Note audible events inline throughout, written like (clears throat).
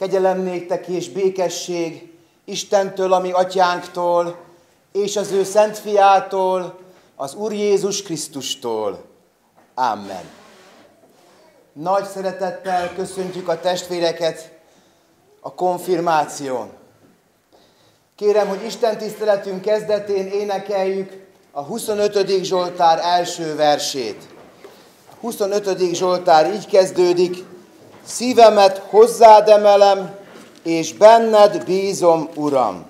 Kegyelem néktek és békesség Istentől, ami atyánktól, és az ő szent fiától, az Úr Jézus Krisztustól. Amen. Nagy szeretettel köszöntjük a testvéreket a konfirmáción. Kérem, hogy Isten tiszteletünk kezdetén énekeljük a 25. Zsoltár első versét. A 25. Zsoltár így kezdődik, szívemet hozzád emelem, és benned bízom, Uram.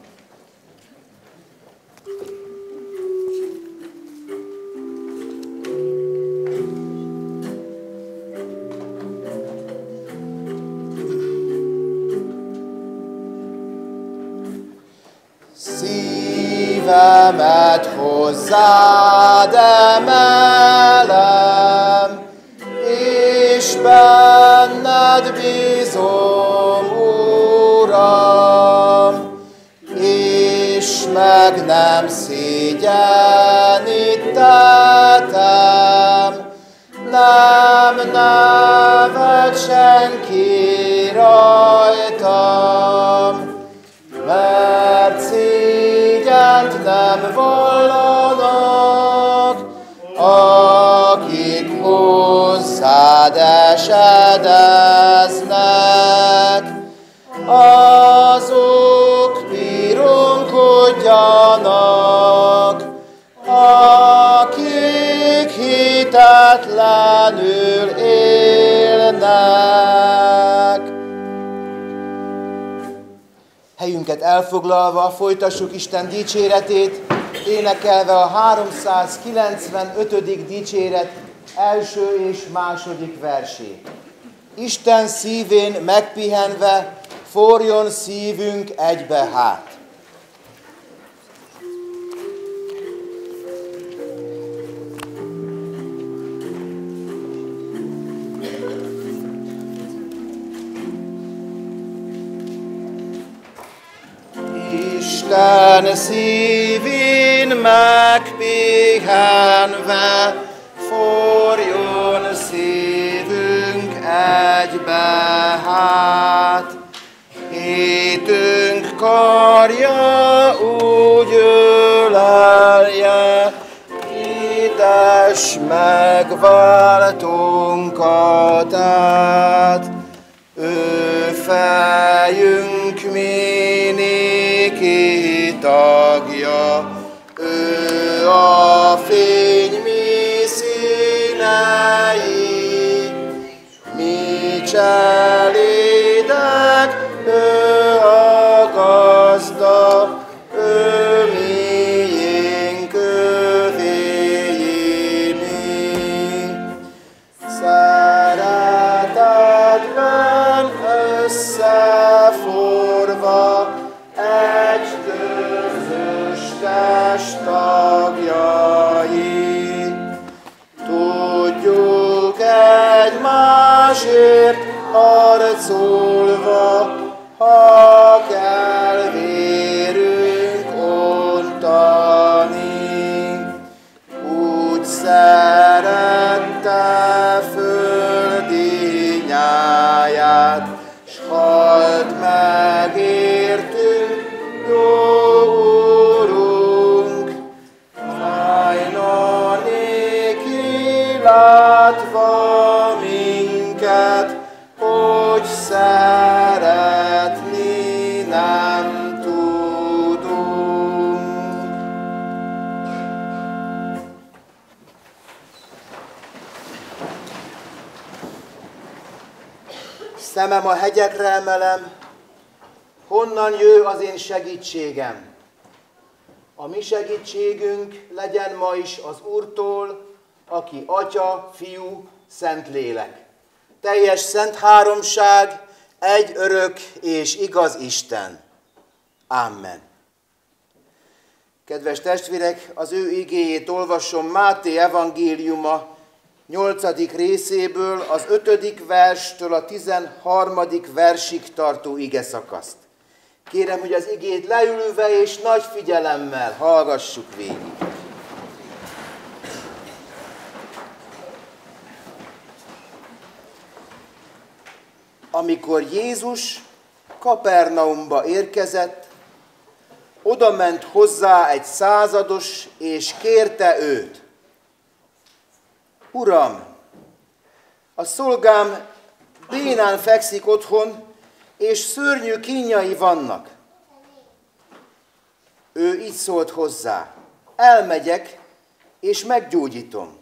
Szívemet hozzád emelem, és benned bízom, Uram, és meg nem szégyenítettem, nem nevet senki hitetlenül élnek. Helyünket elfoglalva folytassuk Isten dicséretét, énekelve a 395. dicséret első és második versét. Isten szívén megpihenve, forjon szívünk egybe hát. Isten szívén megpihenve, forjon szívünk egybe hát. Hétünk karja úgy ölelje, édes megváltunkat át. Ő fejünk mi Szemem a hegyekre emelem, honnan jő az én segítségem. A mi segítségünk legyen ma is az Úrtól, aki Atya, Fiú, Szent Lélek. Teljes szent háromság, egy örök és igaz Isten. Amen. Kedves testvérek, az ő igéjét olvasom Máté evangéliuma 8. részéből, az 5. verstől a 13. versig tartó ige szakaszt. Kérem, hogy az igét leülve és nagy figyelemmel hallgassuk végig. Amikor Jézus Kapernaumba érkezett, oda ment hozzá egy százados, és kérte őt. Uram, a szolgám bénán fekszik otthon, és szörnyű kínjai vannak. Ő így szólt hozzá, elmegyek, és meggyógyítom.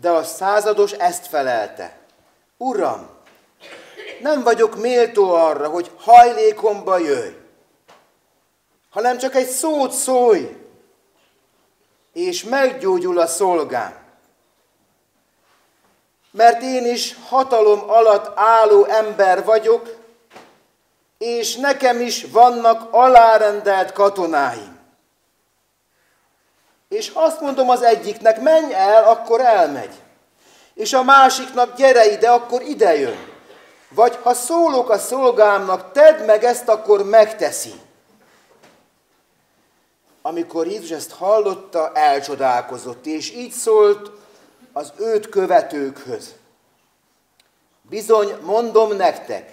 De a százados ezt felelte. Uram, nem vagyok méltó arra, hogy hajlékomba jöjj, hanem csak egy szót szólj, és meggyógyul a szolgám. Mert én is hatalom alatt álló ember vagyok, és nekem is vannak alárendelt katonáim. És azt mondom az egyiknek, menj el, akkor elmegy. És a másiknak, gyere ide, akkor ide jön. Vagy ha szólok a szolgámnak, tedd meg ezt, akkor megteszi. Amikor Jézus ezt hallotta, elcsodálkozott, és így szólt az őt követőkhöz. Bizony, mondom nektek,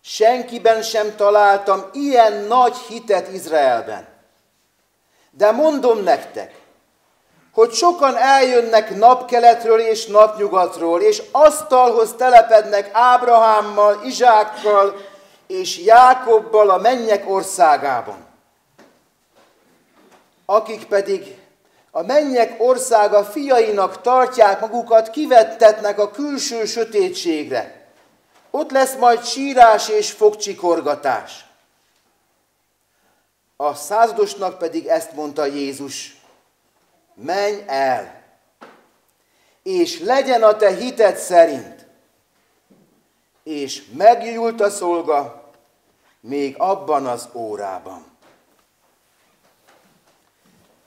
senkiben sem találtam ilyen nagy hitet Izraelben. De mondom nektek, hogy sokan eljönnek napkeletről és napnyugatról, és asztalhoz telepednek Ábrahámmal, Izsákkal és Jákobbal a mennyek országában. Akik pedig a mennyek országa fiainak tartják magukat, kivettetnek a külső sötétségre. Ott lesz majd sírás és fogcsikorgatás. A századosnak pedig ezt mondta Jézus, menj el, és legyen a te hited szerint. És megjult a szolga még abban az órában.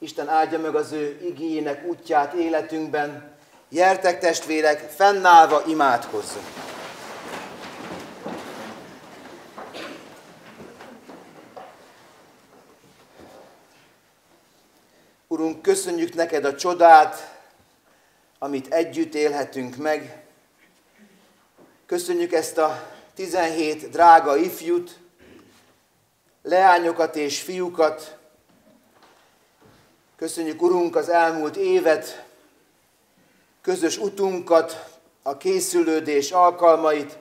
Isten áldja meg az ő igényének útját életünkben. Jertek testvérek, fennállva imádkozzunk. Urunk, köszönjük neked a csodát, amit együtt élhetünk meg. Köszönjük ezt a 17 drága ifjút, leányokat és fiúkat. Köszönjük, Urunk, az elmúlt évet, közös utunkat, a készülődés alkalmait,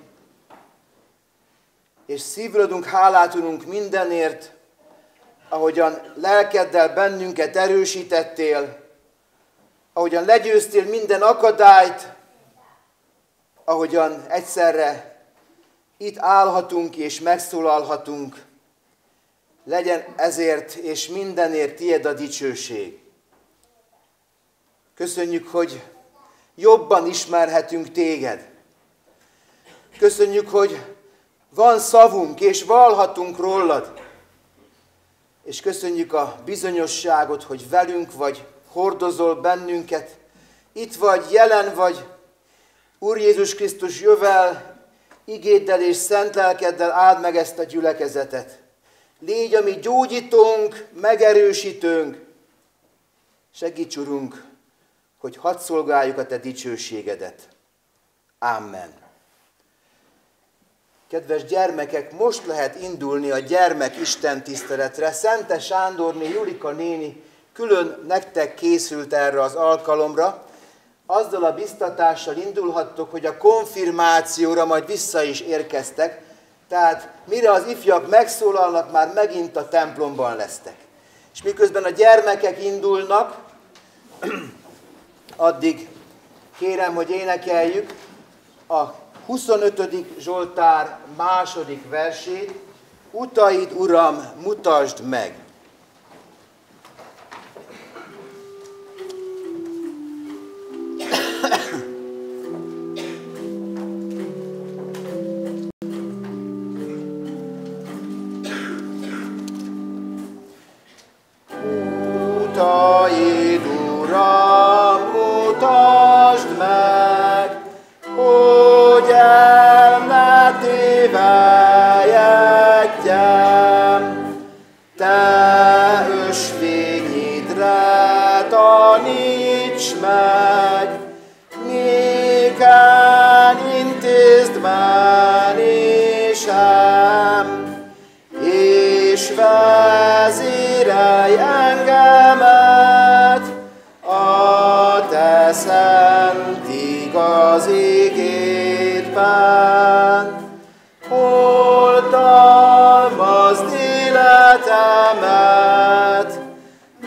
és szívről adunk hálát, Urunk, mindenért, ahogyan lelkeddel bennünket erősítettél, ahogyan legyőztél minden akadályt, ahogyan egyszerre itt állhatunk és megszólalhatunk, legyen ezért és mindenért tied a dicsőség. Köszönjük, hogy jobban ismerhetünk téged. Köszönjük, hogy van szavunk és valhatunk rólad és köszönjük a bizonyosságot, hogy velünk vagy, hordozol bennünket, itt vagy, jelen vagy, Úr Jézus Krisztus, jövel, igéddel és szent lelkeddel áld meg ezt a gyülekezetet. Légy a mi gyógyítónk, megerősítőnk. Segíts, Urunk, hogy hadd szolgáljuk a Te dicsőségedet. Amen. Kedves gyermekek, most lehet indulni a gyermek Isten tiszteletre. Szente Sándorné, Julika néni külön nektek készült erre az alkalomra. Azzal a biztatással indulhattok, hogy a konfirmációra majd vissza is érkeztek. Tehát mire az ifjak megszólalnak, már megint a templomban lesztek. És miközben a gyermekek indulnak, (clears throat) addig kérem, hogy énekeljük a 25. Zsoltár második versét, Utaid, Uram, mutasd meg! Isten, oltalmazd életemet,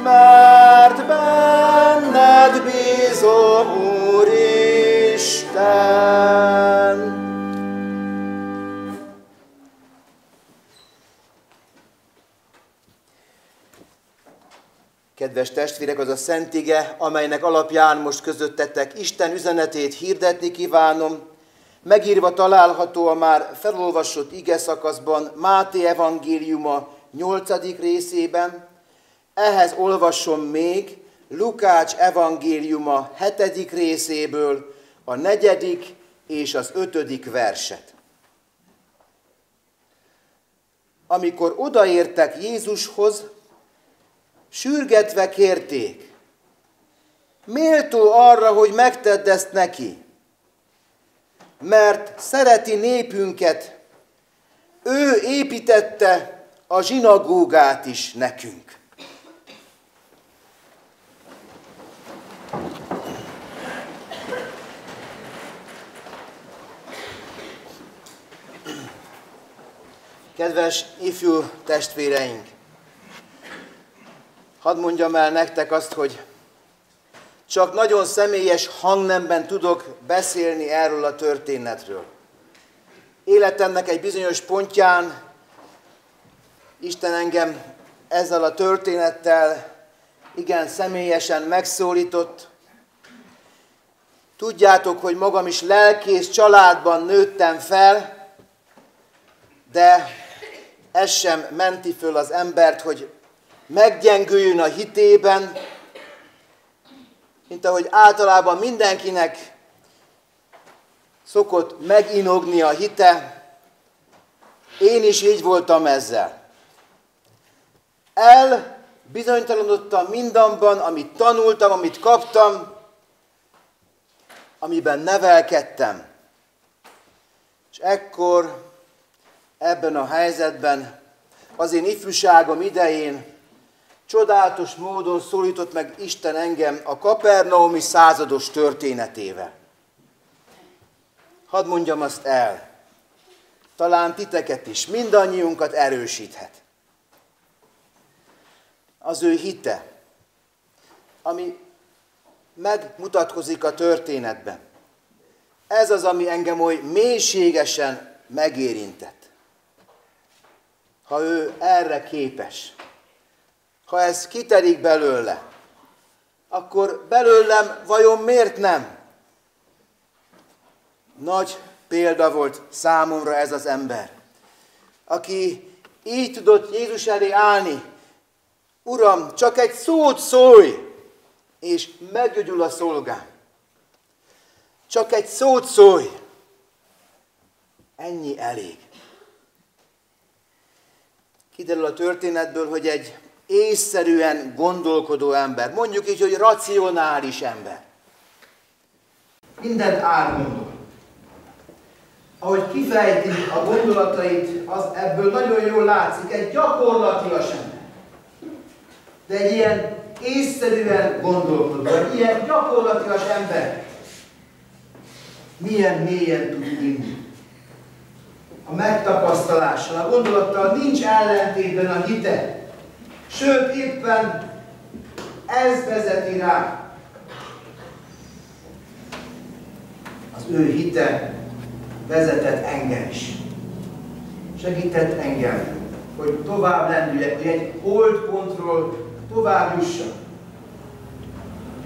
mert benned bízom, Kedves testvérek, az a Szentige, amelynek alapján most közöttetek Isten üzenetét hirdetni kívánom, megírva található a már felolvasott ige szakaszban Máté evangéliuma 8. részében, ehhez olvasom még Lukács evangéliuma 7. részéből a negyedik és az ötödik verset. Amikor odaértek Jézushoz, sürgetve kérték, méltó arra, hogy megtedd ezt neki, mert szereti népünket, ő építette a zsinagógát is nekünk. Kedves ifjú testvéreink! Hadd mondjam el nektek azt, hogy csak nagyon személyes hangnemben tudok beszélni erről a történetről. Életemnek egy bizonyos pontján Isten engem ezzel a történettel igen személyesen megszólított. Tudjátok, hogy magam is lelkész családban nőttem fel, de ez sem menti föl az embert, hogy meggyengüljön a hitében, mint ahogy általában mindenkinek szokott meginogni a hite, én is így voltam ezzel. El bizonytalanodtam mindanban, amit tanultam, amit kaptam, amiben nevelkedtem. És ekkor ebben a helyzetben az én ifjúságom idején csodálatos módon szólított meg Isten engem a kapernaumi százados történetével. Hadd mondjam azt el, talán titeket is, mindannyiunkat erősíthet. Az ő hite, ami megmutatkozik a történetben. Ez az, ami engem oly mélységesen megérintett ha ő erre képes, ha ez kiterik belőle, akkor belőlem vajon miért nem? Nagy példa volt számomra ez az ember, aki így tudott Jézus elé állni, Uram, csak egy szót szólj, és meggyógyul a szolgám. Csak egy szót szólj, ennyi elég. Kiderül a történetből, hogy egy észszerűen gondolkodó ember, mondjuk így, hogy racionális ember. Mindent átgondol. Ahogy kifejti a gondolatait, az ebből nagyon jól látszik, egy gyakorlatilag ember. De egy ilyen észszerűen gondolkodó, egy ilyen gyakorlatilag ember milyen mélyen tud inni a megtapasztalással, a gondolattal nincs ellentétben a hite. Sőt, éppen ez vezeti rá. Az ő hite vezetett engem is. Segített engem, hogy tovább lendüljek, hogy egy holdpontról tovább jussak.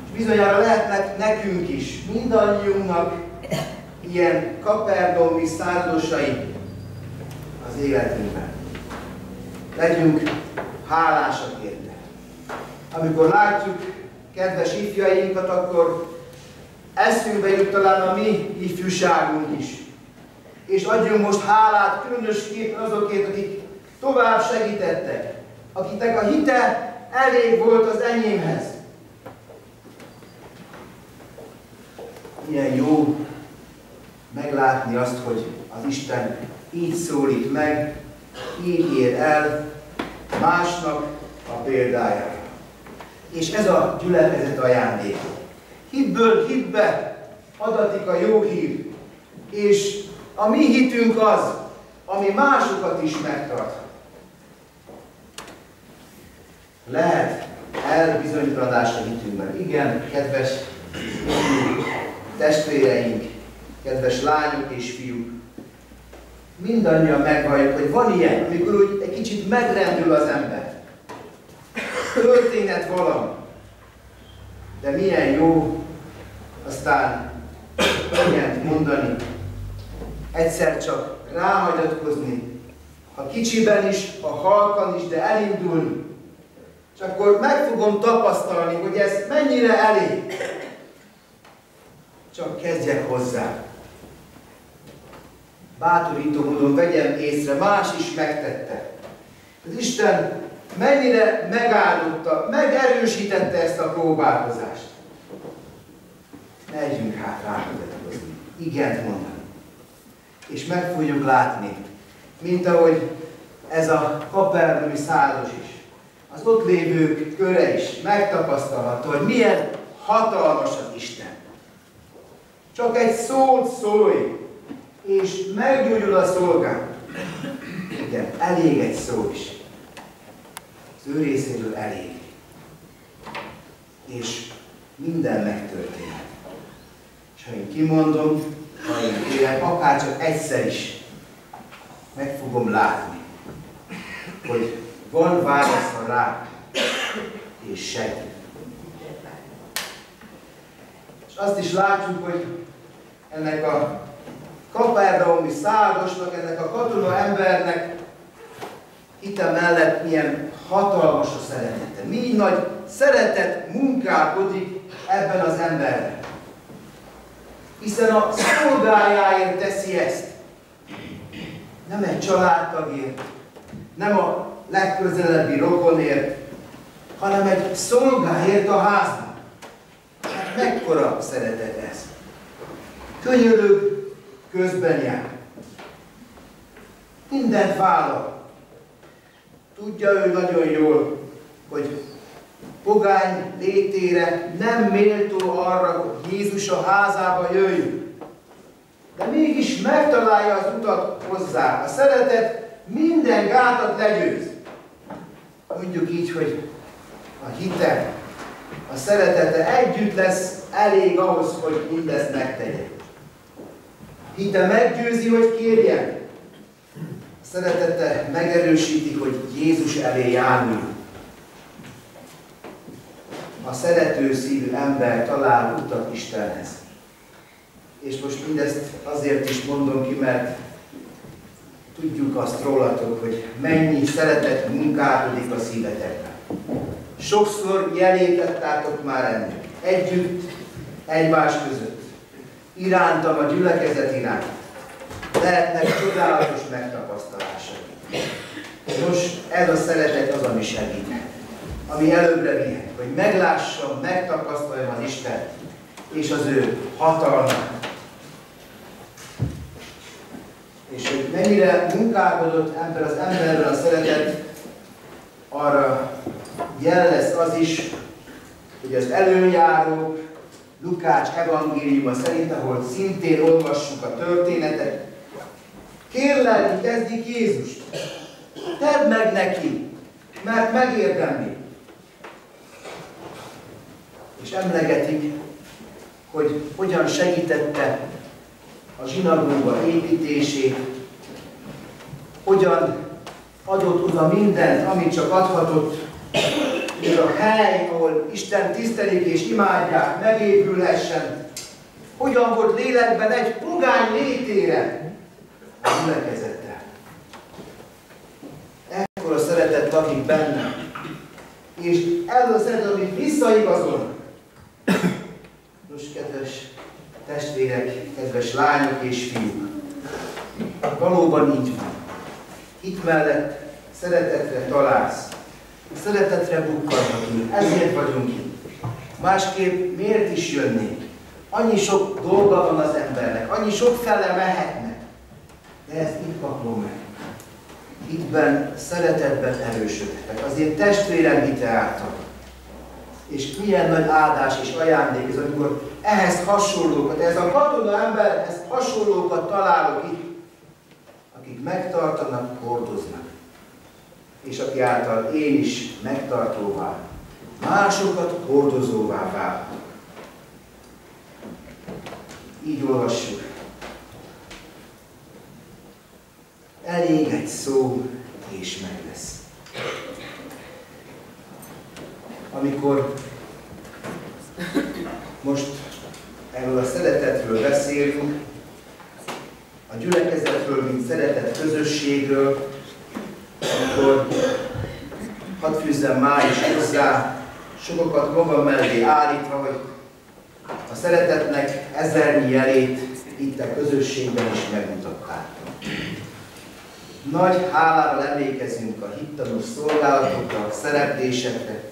És bizonyára lehetnek nekünk is, mindannyiunknak ilyen kapernaumi századosai, az életünkben. Legyünk hálásak érte. Amikor látjuk kedves ifjainkat, akkor eszünkbe jut talán a mi ifjúságunk is. És adjunk most hálát különösképpen azokért, akik tovább segítettek, akiknek a hite elég volt az enyémhez. Milyen jó meglátni azt, hogy az Isten így szólít meg, így ér el másnak a példájára. És ez a gyülekezet ajándék. Hitből hitbe adatik a jó hír, és a mi hitünk az, ami másokat is megtart. Lehet elbizonytalanás a hitünkben. Igen, kedves testvéreink, kedves lányok és fiúk, mindannyian megvalljuk, hogy van ilyen, amikor úgy egy kicsit megrendül az ember. történet valami. De milyen jó aztán ilyent mondani, egyszer csak ráhagyatkozni, ha kicsiben is, ha halkan is, de elindulni. És akkor meg fogom tapasztalni, hogy ez mennyire elég. Csak kezdjek hozzá. Bátorító módon vegyem észre, más is megtette. Az Isten mennyire megáldotta, megerősítette ezt a próbálkozást. Megyünk hát rámutatkozni, igent mondani. És meg fogjuk látni, mint ahogy ez a kapernumi szádos is, az ott lévők köre is megtapasztalhatta, hogy milyen hatalmas az Isten. Csak egy szót szólj, és meggyógyul a szolgám. Igen, elég egy szó is. Az ő részéről elég. És minden megtörténhet. És ha én kimondom, ha én kérem, akár csak egyszer is meg fogom látni, hogy van válasz rá, és segít. És azt is látjuk, hogy ennek a kapernaumi szárdosnak, ennek a katona embernek hite mellett milyen hatalmas a szeretete. Mi nagy szeretet munkálkodik ebben az emberben. Hiszen a szolgájáért teszi ezt. Nem egy családtagért, nem a legközelebbi rokonért, hanem egy szolgáért a házban. Hát mekkora szeretet ez. Könyörög, közben jár. Mindent vállal. Tudja ő nagyon jól, hogy pogány létére nem méltó arra, hogy Jézus a házába jöjjön. De mégis megtalálja az utat hozzá. A szeretet minden gátat legyőz. Mondjuk így, hogy a hite, a szeretete együtt lesz elég ahhoz, hogy mindezt megtegye. Hite meggyőzi, hogy kérjen. Szeretete megerősíti, hogy Jézus elé járni. A szerető szívű ember talál utat Istenhez. És most mindezt azért is mondom ki, mert tudjuk azt rólatok, hogy mennyi szeretet munkálkodik a szívetekben. Sokszor jelétettátok már ennek. Együtt, egymás között irántam a gyülekezet iránt. Lehetnek csodálatos megtapasztalások. Most ez a szeretet az, ami segít, ami előbbre vihet, hogy meglássam, megtapasztaljam az Isten és az ő hatalmát. És hogy mennyire munkálkodott ember az emberrel a szeretet, arra jel lesz az is, hogy az előjárók Lukács evangéliuma szerint, ahol szintén olvassuk a történetet. Kérlelni kezdik Jézust. Tedd meg neki, mert megérdemli. És emlegetik, hogy hogyan segítette a zsinagóga építését, hogyan adott oda mindent, amit csak adhatott, és a hely, ahol Isten tisztelik és imádják, megépülhessen. Hogyan volt lélekben egy pogány létére a gyülekezettel. Ekkor a szeretet lakik benne. És ez a szeretet, amit visszaigazol. Nos, kedves testvérek, kedves lányok és fiúk, valóban így van. Itt mellett szeretetre találsz, szeretetre bukkanhatunk, ezért vagyunk itt. Másképp miért is jönnénk? Annyi sok dolga van az embernek, annyi sok fele mehetne. De ezt itt kapom meg. Ittben, szeretetben erősödtek. Azért testvérem hite által. És milyen nagy áldás és ajándék ez, amikor ehhez hasonlókat, ez a katona emberhez hasonlókat találok itt, akik megtartanak, hordoznak és aki által én is megtartóvá, másokat hordozóvá válok. Így olvassuk. Elég egy szó, és meg lesz. amikor most erről a szeretetről beszélünk, a gyülekezetről, mint szeretet közösségről, akkor hadd fűzzem már is hozzá, sokakat magam mellé állítva, hogy a szeretetnek ezernyi jelét itt a közösségben is megmutatták. Nagy hálával emlékezünk a hittanos szolgálatokra, a szereplésekre,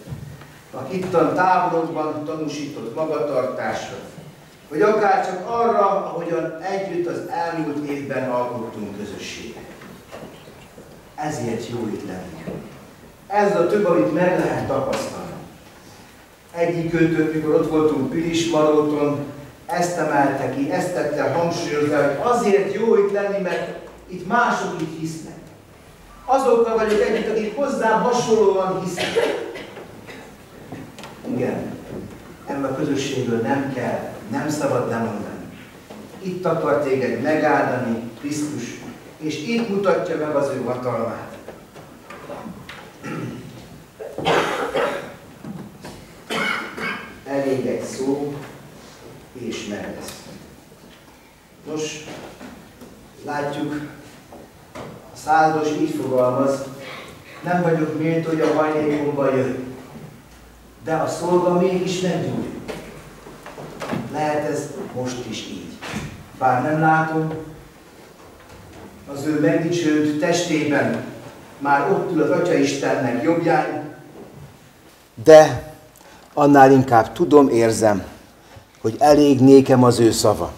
a hittan táborokban tanúsított magatartásra, vagy akár csak arra, ahogyan együtt az elmúlt évben alkottunk közösséget. Ezért jó itt lenni. Ez a több, amit meg lehet tapasztalni. Egyik öntök, mikor ott voltunk Pilismaróton, ezt emelte ki, ezt tette hangsúlyozni, hogy azért jó itt lenni, mert itt mások itt hisznek. Azokkal vagyok együtt, akik hozzám hasonlóan hisznek. Igen, ebben a közösségről nem kell, nem szabad lemondani. Itt akar téged megáldani Krisztus, és itt mutatja meg az ő hatalmát. Elég egy szó, és meg. Nos, látjuk, a százados így fogalmaz, nem vagyok méltó, hogy a hajlékomba jön de a szolga mégis meggyújt. Lehet ez most is így. Bár nem látom, az ő megdicsőült testében már ott ül az Atya Istennek jobbján, de annál inkább tudom, érzem, hogy elég nékem az ő szava.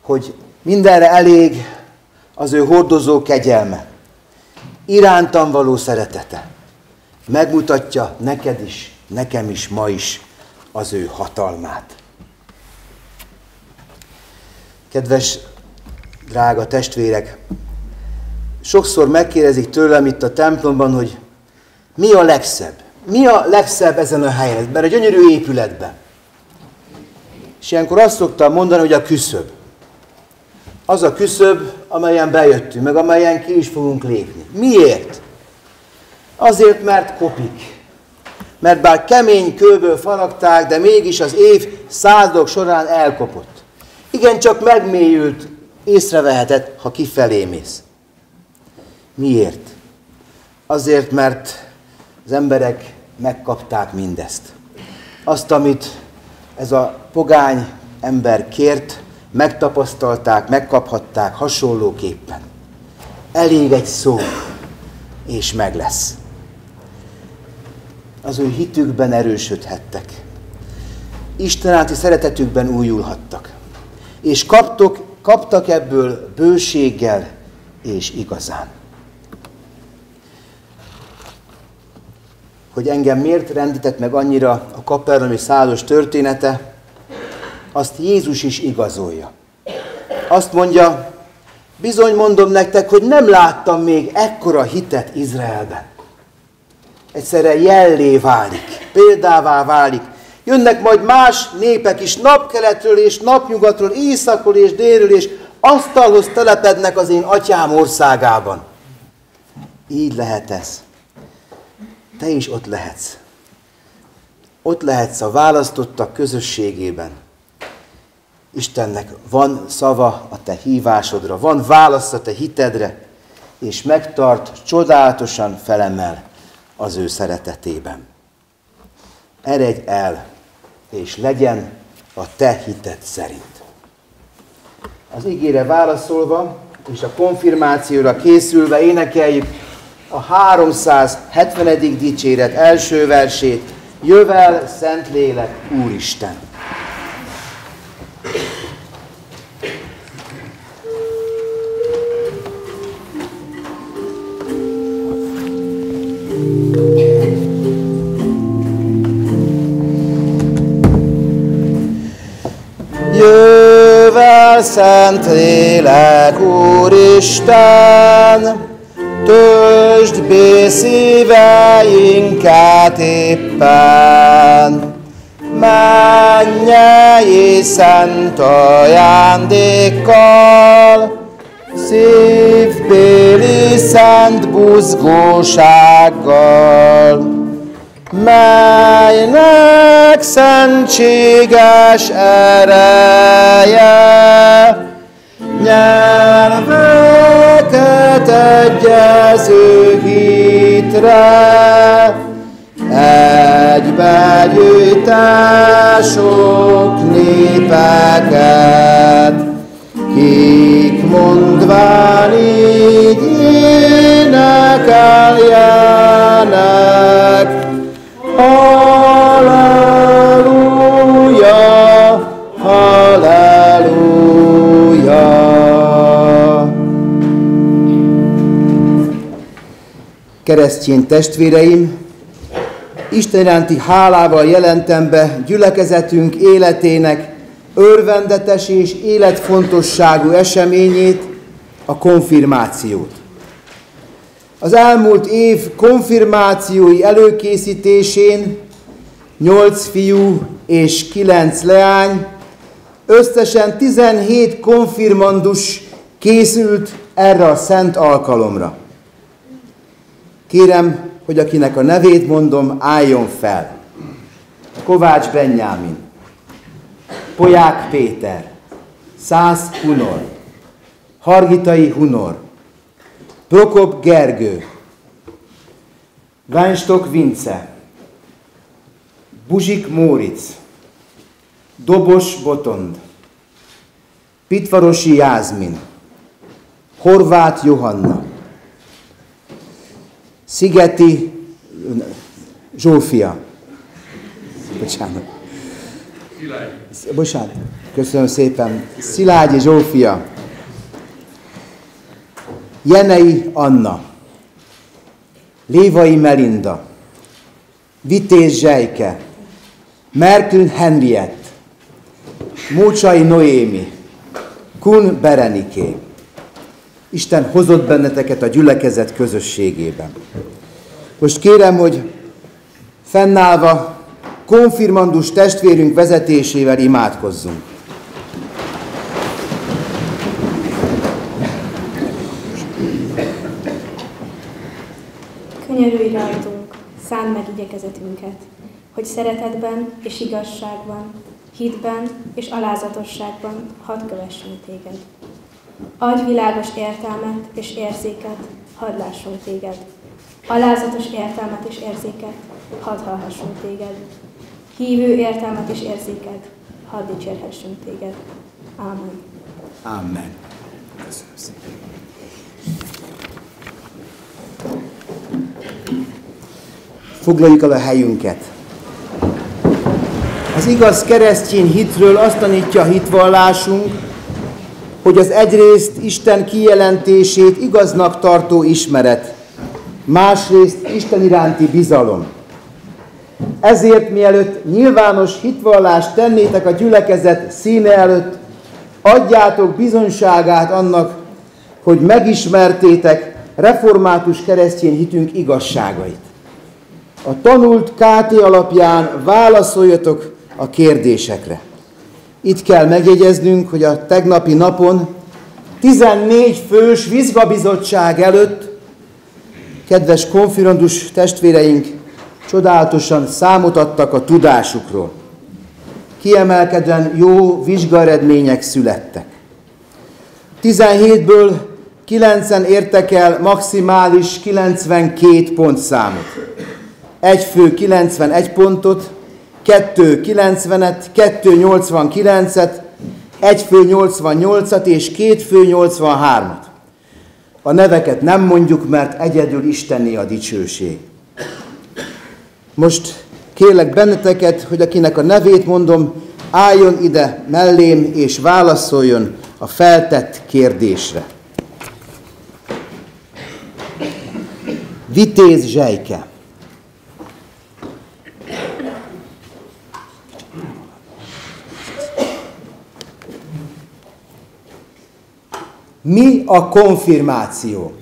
Hogy mindenre elég az ő hordozó kegyelme, irántam való szeretete. Megmutatja neked is, nekem is ma is az ő hatalmát. Kedves, drága testvérek, sokszor megkérdezik tőlem itt a templomban, hogy mi a legszebb? Mi a legszebb ezen a helyen, mert a gyönyörű épületben? És ilyenkor azt szoktam mondani, hogy a küszöb. Az a küszöb, amelyen bejöttünk, meg amelyen ki is fogunk lépni. Miért? Azért, mert kopik mert bár kemény kőből faragták, de mégis az év századok során elkopott. Igen, csak megmélyült, észrevehetett, ha kifelé mész. Miért? Azért, mert az emberek megkapták mindezt. Azt, amit ez a pogány ember kért, megtapasztalták, megkaphatták hasonlóképpen. Elég egy szó, és meg lesz az ő hitükben erősödhettek. Istenálti szeretetükben újulhattak. És kaptok, kaptak ebből bőséggel és igazán. Hogy engem miért rendített meg annyira a kapernaumi szállós története, azt Jézus is igazolja. Azt mondja, bizony mondom nektek, hogy nem láttam még ekkora hitet Izraelben egyszerre jellé válik, példává válik. Jönnek majd más népek is napkeletről és napnyugatról, északról és délről, és asztalhoz telepednek az én atyám országában. Így lehet ez. Te is ott lehetsz. Ott lehetsz a választottak közösségében. Istennek van szava a te hívásodra, van válasz a te hitedre, és megtart, csodálatosan felemel az ő szeretetében. Eredj el, és legyen a te hited szerint. Az ígére válaszolva, és a konfirmációra készülve énekeljük a 370. dicséret első versét, Jövel, Szentlélek, Úristen! Jövel szent lélek, Úristen, töltsd be szíveinket éppen, mennyei szent ajándékkal, szívbéli szent buzgósággal. Mennyei szentséges ereje, nyelveket egyező hitre, egybe gyűjte sok népeket, kik mondván így énekeljenek. Halleluja, halleluja. Keresztény testvéreim, Isten iránti hálával jelentem be gyülekezetünk életének örvendetes és életfontosságú eseményét, a konfirmációt. Az elmúlt év konfirmációi előkészítésén nyolc fiú és kilenc leány, összesen 17 konfirmandus készült erre a szent alkalomra. Kérem, hogy akinek a nevét mondom, álljon fel. Kovács Benyámin, Poják Péter, Szász Hunor, Hargitai Hunor, Prokop Gergő, Weinstok Vince, Buzsik Móric, Dobos Botond, Pitvarosi Jázmin, Horváth Johanna, Szigeti Zsófia. Bocsánat. Bocsánat. Köszönöm szépen. Szilágyi Zsófia. Jenei Anna. Lévai Melinda. Vitéz Zsejke. Merkün Henriett. Mócsai Noémi. Kun Bereniké. Isten hozott benneteket a gyülekezet közösségében. Most kérem, hogy fennállva konfirmandus testvérünk vezetésével imádkozzunk. Könyörülj rajtunk, szánd meg igyekezetünket, hogy szeretetben és igazságban, hitben és alázatosságban hadd kövessünk téged. Adj világos értelmet és érzéket, hadd lássunk téged. Alázatos értelmet és érzéket, hadd hallhassunk téged. Hívő értelmet és érzéket, hadd dicsérhessünk téged. Ámen. Amen. Köszönöm szépen. Foglaljuk el a helyünket. Az igaz keresztény hitről azt tanítja a hitvallásunk, hogy az egyrészt Isten kijelentését igaznak tartó ismeret, másrészt Isten iránti bizalom. Ezért mielőtt nyilvános hitvallást tennétek a gyülekezet színe előtt, adjátok bizonyságát annak, hogy megismertétek református keresztény hitünk igazságait. A tanult KT alapján válaszoljatok a kérdésekre. Itt kell megjegyeznünk, hogy a tegnapi napon 14 fős vizsgabizottság előtt kedves konfirandus testvéreink csodálatosan számot adtak a tudásukról. Kiemelkedően jó vizsgaeredmények születtek. 17-ből 9-en értek el maximális 92 pontszámot. Egy fő 91 pontot, 2 90-et, 2 89-et, egy fő 88-at és két fő 83-at. A neveket nem mondjuk, mert egyedül Istenné a dicsőség. Most kérlek benneteket, hogy akinek a nevét mondom, álljon ide mellém és válaszoljon a feltett kérdésre. Vitéz Zsejke. Mi a konfirmáció?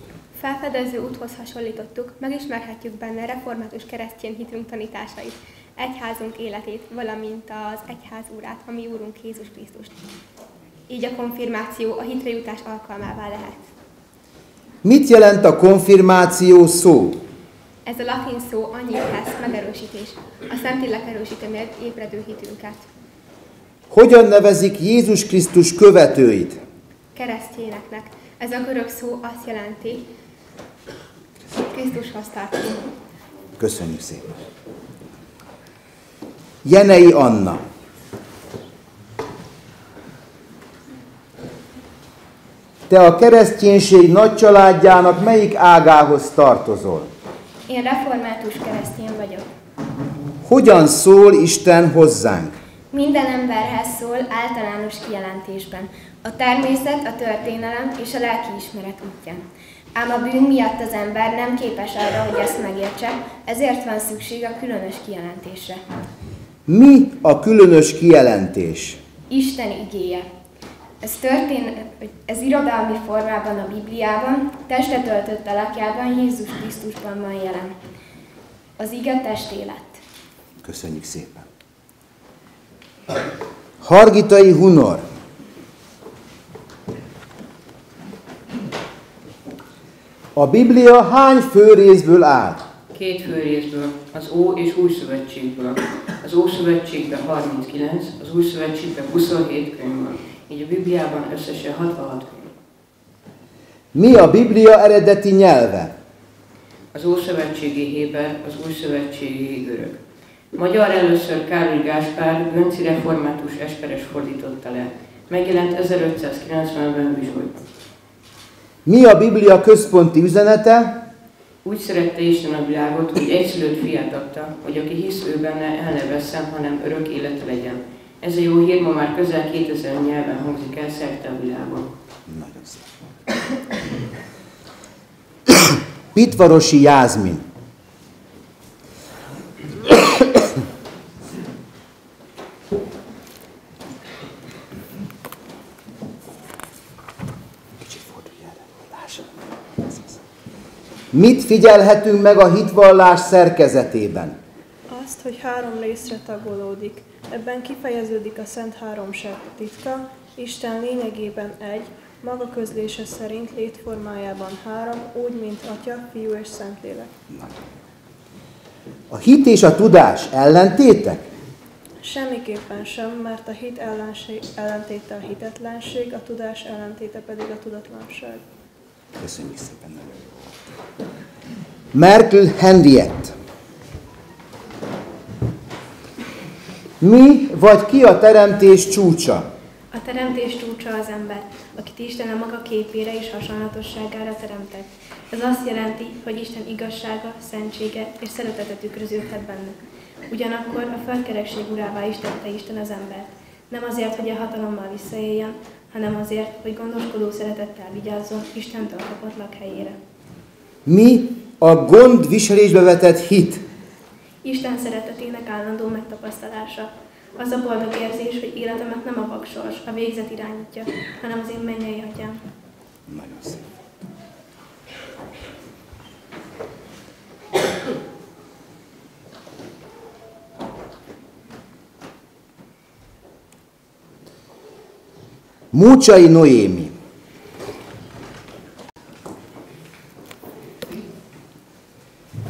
Felfedező úthoz hasonlítottuk, megismerhetjük benne református keresztény hitünk tanításait, egyházunk életét, valamint az egyház úrát, ami Úrunk Jézus Krisztust. Így a konfirmáció a hitre jutás alkalmává lehet. Mit jelent a konfirmáció szó? Ez a latin szó annyit tesz, megerősítés. A Szentlélek erősíti meg ébredő hitünket. Hogyan nevezik Jézus Krisztus követőit? Keresztényeknek. Ez a görög szó azt jelenti, Krisztushoz tartozunk. Köszönjük szépen. Jenei Anna. Te a kereszténység nagy családjának melyik ágához tartozol? Én református keresztény vagyok. Hogyan szól Isten hozzánk? Minden emberhez szól általános kijelentésben. A természet, a történelem és a lelkiismeret útján. Ám a bűn miatt az ember nem képes arra, hogy ezt megértse, ezért van szükség a különös kijelentésre. Mi a különös kijelentés? Isten igéje. Ez, történ, ez irodalmi formában a Bibliában, testet öltött alakjában Jézus Krisztusban van jelen. Az ige testé lett. Köszönjük szépen. Hargitai Hunor. A Biblia hány főrészből áll? Két főrészből, az Ó és Új Szövetségből. Az Ó Szövetségben 39, az Új Szövetségben 27 könyv van. Így a Bibliában összesen 66 könyv. Mi a Biblia eredeti nyelve? Az Ószövetségi Héber, az Új Szövetségi Görög. Magyar először Károly Gáspár, Gönci református esperes fordította le. Megjelent 1590-ben Vizsgolyban. Mi a Biblia központi üzenete? Úgy szerette Isten a világot, hogy egyszülött fiát adta, hogy aki hisz ő benne, el ne vesszen, hanem örök élete legyen. Ez a jó hír ma már közel 2000 nyelven hangzik el szerte a világon. Nagyon szép. Pitvarosi Jázmin. Mit figyelhetünk meg a hitvallás szerkezetében? Azt, hogy három részre tagolódik. Ebben kifejeződik a Szent Háromság titka, Isten lényegében egy, maga közlése szerint létformájában három, úgy, mint Atya, Fiú és Szentlélek. A hit és a tudás ellentétek? Semmiképpen sem, mert a hit ellenség, ellentéte a hitetlenség, a tudás ellentéte pedig a tudatlanság. Köszönjük szépen. nagyon jó. Merkel Henriett. Mi vagy ki a teremtés csúcsa? A teremtés csúcsa az ember, akit Isten a maga képére és hasonlatosságára teremtett. Ez azt jelenti, hogy Isten igazsága, szentsége és szeretete tükröződhet benne. Ugyanakkor a földkerekség urává is tette Isten az embert. Nem azért, hogy a hatalommal visszaéljen, hanem azért, hogy gondoskodó szeretettel vigyázzon Istentől kapott lakhelyére. Mi a gond viselésbe vetett hit? Isten szeretetének állandó megtapasztalása. Az a boldog érzés, hogy életemet nem a vaksors, a végzet irányítja, hanem az én mennyei atyám. Nagyon szép. Múcsai Noémi.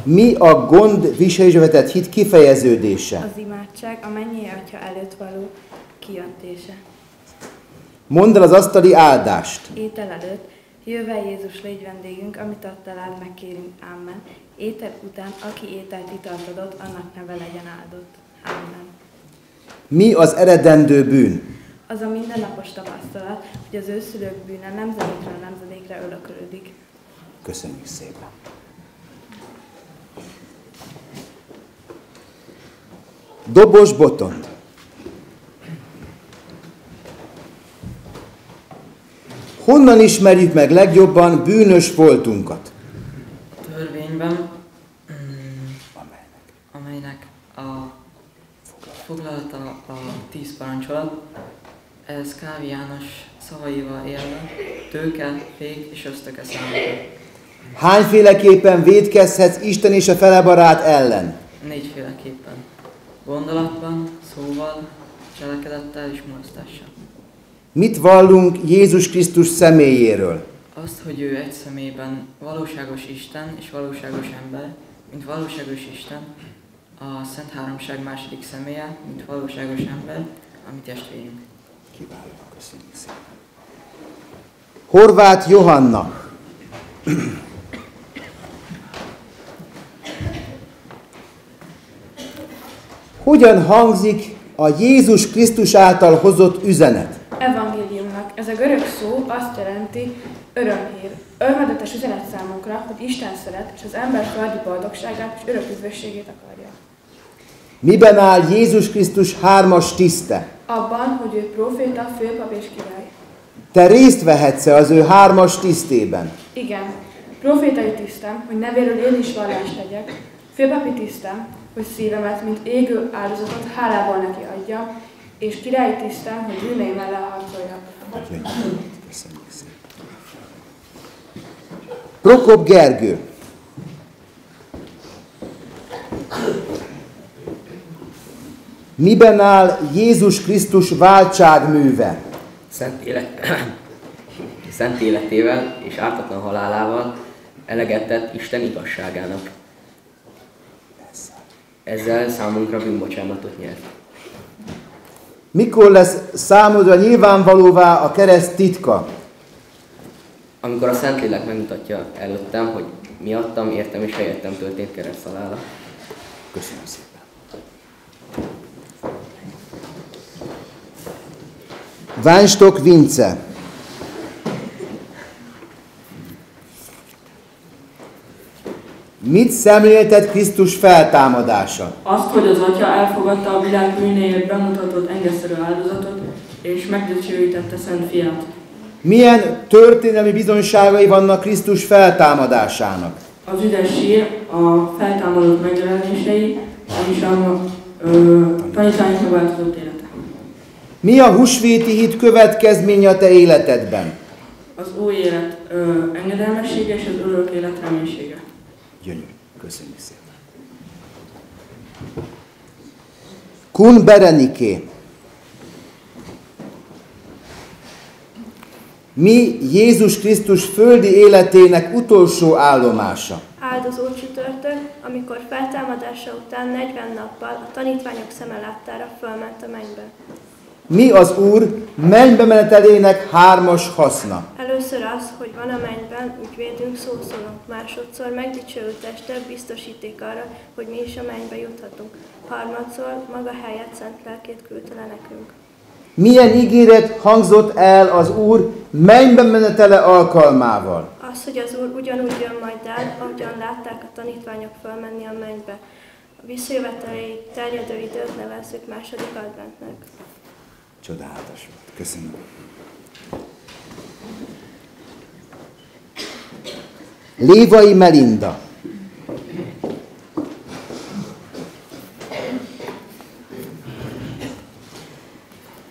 Mi a gond viselésbe vetett hit kifejeződése? Az imádság a mennyi atya előtt való kiöntése. Mondd el az asztali áldást. Étel előtt, jöve Jézus légy vendégünk, amit adtál áld, megkérünk, Amen. Étel után, aki ételt italt adott, annak neve legyen áldott. Amen. Mi az eredendő bűn? Az a mindennapos tapasztalat, hogy az őszülők bűne nemzedékről nemzedékre örökölődik. Köszönjük szépen. Dobos Botond. Honnan ismerjük meg legjobban bűnös voltunkat? Törvényben, amelynek a foglalata a tíz parancsolat, ez Kávi János szavaival élve, tőke, fék és ösztöke számított. Hányféleképpen védkezhetsz Isten és a felebarát ellen? Négyféleképpen. Gondolatban, szóval, cselekedettel és mulasztással. Mit vallunk Jézus Krisztus személyéről? Azt, hogy ő egy szemében valóságos Isten és valóságos ember, mint valóságos Isten, a Szent Háromság második személye, mint valóságos ember, ami testvérünk. Kiváló, köszönjük szépen. Horváth Johanna. Hogyan hangzik a Jézus Krisztus által hozott üzenet? Evangéliumnak. Ez a görög szó azt jelenti örömhír. Örvendetes üzenet számunkra, hogy Isten szeret, és az ember földi boldogságát és örök üdvösségét akarja. Miben áll Jézus Krisztus hármas tiszte? Abban, hogy ő proféta, főpap és király. Te részt vehetsz -e az ő hármas tisztében? Igen, profétai tisztem, hogy nevéről én is vallást tegyek, főpapi tisztem, hogy szívemet, mint égő áldozatot hálából neki adja, és királyi tisztem, hogy bűneim ellen harcoljak. Köszönjük szépen. Prokop Gergő. Miben áll Jézus Krisztus váltságműve? Szent, élet, (clears throat) szent életével és ártatlan halálával eleget tett Isten igazságának. Ezzel számunkra bűnbocsánatot nyert. Mikor lesz számodra nyilvánvalóvá a kereszt titka? Amikor a Szentlélek megmutatja előttem, hogy miattam, értem és helyettem történt kereszthalála. Köszönöm szépen. Vánstok Vince. Mit szemléltet Krisztus feltámadása? Azt, hogy az Atya elfogadta a világ bűnéért bemutatott engesztelő áldozatot, és megdicsőítette Szent Fiát. Milyen történelmi bizonyságai vannak Krisztus feltámadásának? Az üdes sír, a feltámadott megjelenései, és a ö, tanítványok megváltozott élete. Mi a husvéti hit következménye a te életedben? Az új élet ö, engedelmessége és az örök élet reménysége. Gyönyörű. Köszönjük szépen. Kun Bereniké. Mi Jézus Krisztus földi életének utolsó állomása? Áldozó csütörtök, amikor feltámadása után 40 nappal a tanítványok szeme láttára fölment a mennybe. Mi az Úr mennybe menetelének hármas haszna? Először az, hogy van a mennyben ügyvédünk szószólónk, másodszor megdicsőült teste biztosíték arra, hogy mi is a mennybe juthatunk. Harmadszor maga helyett szent lelkét küldte le nekünk. Milyen ígéret hangzott el az Úr mennybe menetele alkalmával? Az, hogy az Úr ugyanúgy jön majd el, ahogyan látták a tanítványok fölmenni a mennybe. A visszajöveteléig terjedő időt nevezzük második adventnek. Csodálatos volt. Köszönöm. Lévai Melinda.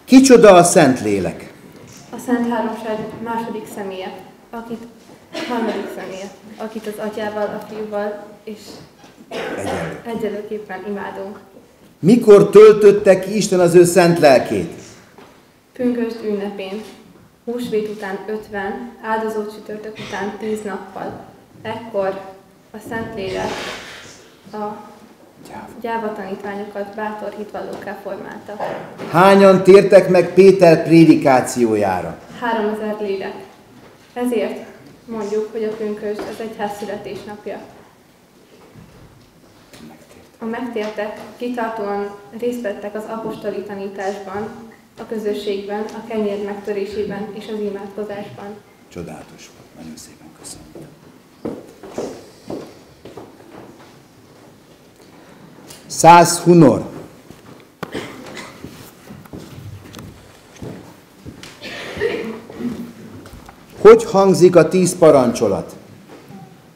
Kicsoda a Szentlélek? A Szent Háromság második személye, akit harmadik személye, akit az atyával, a fiúval és egyelőképpen imádunk. Mikor töltötte ki Isten az ő szent lelkét? Pünkösd ünnepén, húsvét után 50, áldozó csütörtök után 10 nappal. Ekkor a Szentlélek a gyáva tanítványokat bátor hitvallókká formálta. Hányan tértek meg Péter prédikációjára? 3000 lélek. Ezért mondjuk, hogy a pünkösd az egyház születésnapja. A megtértek kitartóan részt vettek az apostoli tanításban, a közösségben, a kenyér megtörésében és az imádkozásban. Csodálatos volt. Nagyon szépen 100 hunor. Hogy hangzik a tíz parancsolat?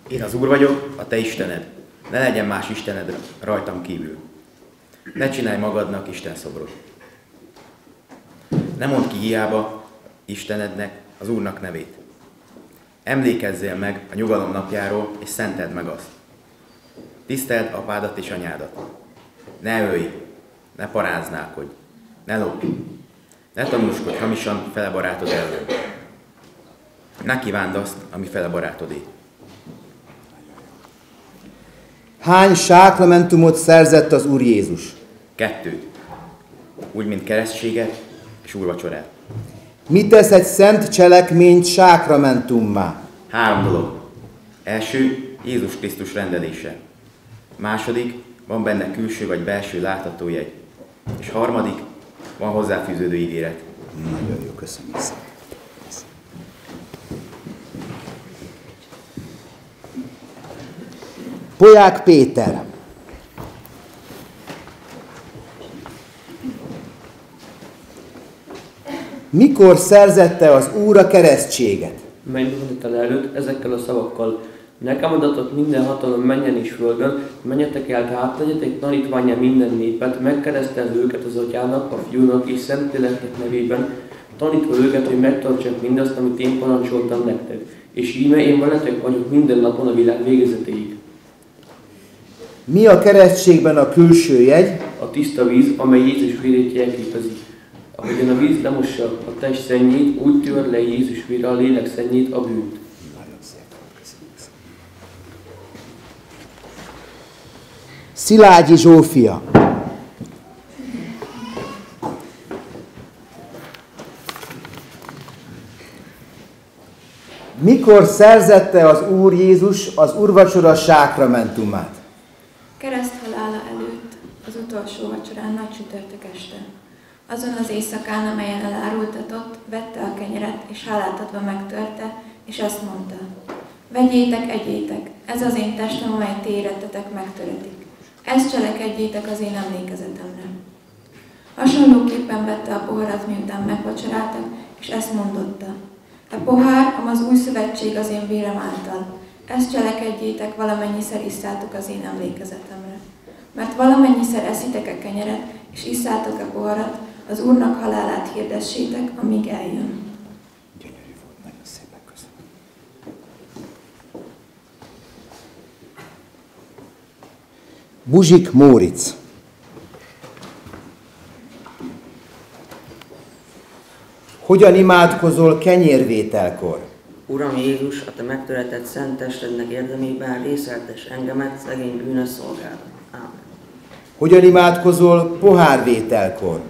Én az Úr vagyok, a te Istened. Ne legyen más Istened rajtam kívül. Ne csinálj magadnak Isten szobrot. Ne mondd ki hiába Istenednek, az Úrnak nevét. Emlékezzél meg a nyugalom napjáról, és szented meg azt. Tiszteld apádat és anyádat. Ne ölj, ne paráználkodj, ne lopj, ne tanúskodj hamisan fele barátod ellen. Ne kívánd azt, ami fele barátodé. Hány sákramentumot szerzett az Úr Jézus? Kettőt. Úgy, mint keresztséget és úrvacsorát. Mit tesz egy szent cselekményt sákramentummá? Három dolog. Első, Jézus Krisztus rendelése. Második, van benne külső vagy belső láthatójegy. És harmadik, van hozzáfűződő ígéret. Nagyon jó, köszönjük szépen. Poják Péter. Mikor szerzette az Úr a keresztséget? Megnyugtatal előtt ezekkel a szavakkal. Nekem adatot minden hatalom menjen és földön, menjetek el, tehát legyetek tanítványa minden népet, megkeresztelve őket az atyának, a fiúnak és szentléleknek nevében, tanítva őket, hogy megtartsák mindazt, amit én parancsoltam nektek. És íme én veletek vagyok minden napon a világ végezetéig. Mi a keresztségben a külső jegy? A tiszta víz, amely Jézus vérét jelképezi. Ahogyan a víz lemossa a test szennyét, úgy tör le Jézus vére a lélek szennyét, a bűnt. Szilágyi Zsófia. Mikor szerzette az Úr Jézus az urvacsora sákramentumát? Kereszthalála előtt, az utolsó vacsorán nagy csütörtök este. Azon az éjszakán, amelyen elárultatott, vette a kenyeret, és hálát adva megtörte, és ezt mondta. Vegyétek, egyétek, ez az én testem, amely ti érettetek megtöretik. Ezt cselekedjétek az én emlékezetemre. Hasonlóképpen vette a poharat, miután megvacsoráltak, és ezt mondotta. A pohár, am az új szövetség az én vérem által. Ezt cselekedjétek, valamennyiszer isszátok az én emlékezetemre. Mert valamennyiszer eszitek a kenyeret, és isszátok a poharat, az Úrnak halálát hirdessétek, amíg eljön. Gyönyörű volt, nagyon szépen köszönöm. Buzsik Móric. Hogyan imádkozol kenyérvételkor? Uram Jézus, a Te megtöretett szent testednek érdemében részeltes engemet szegény bűnös szolgálat. Ámen. Hogyan imádkozol pohárvételkor?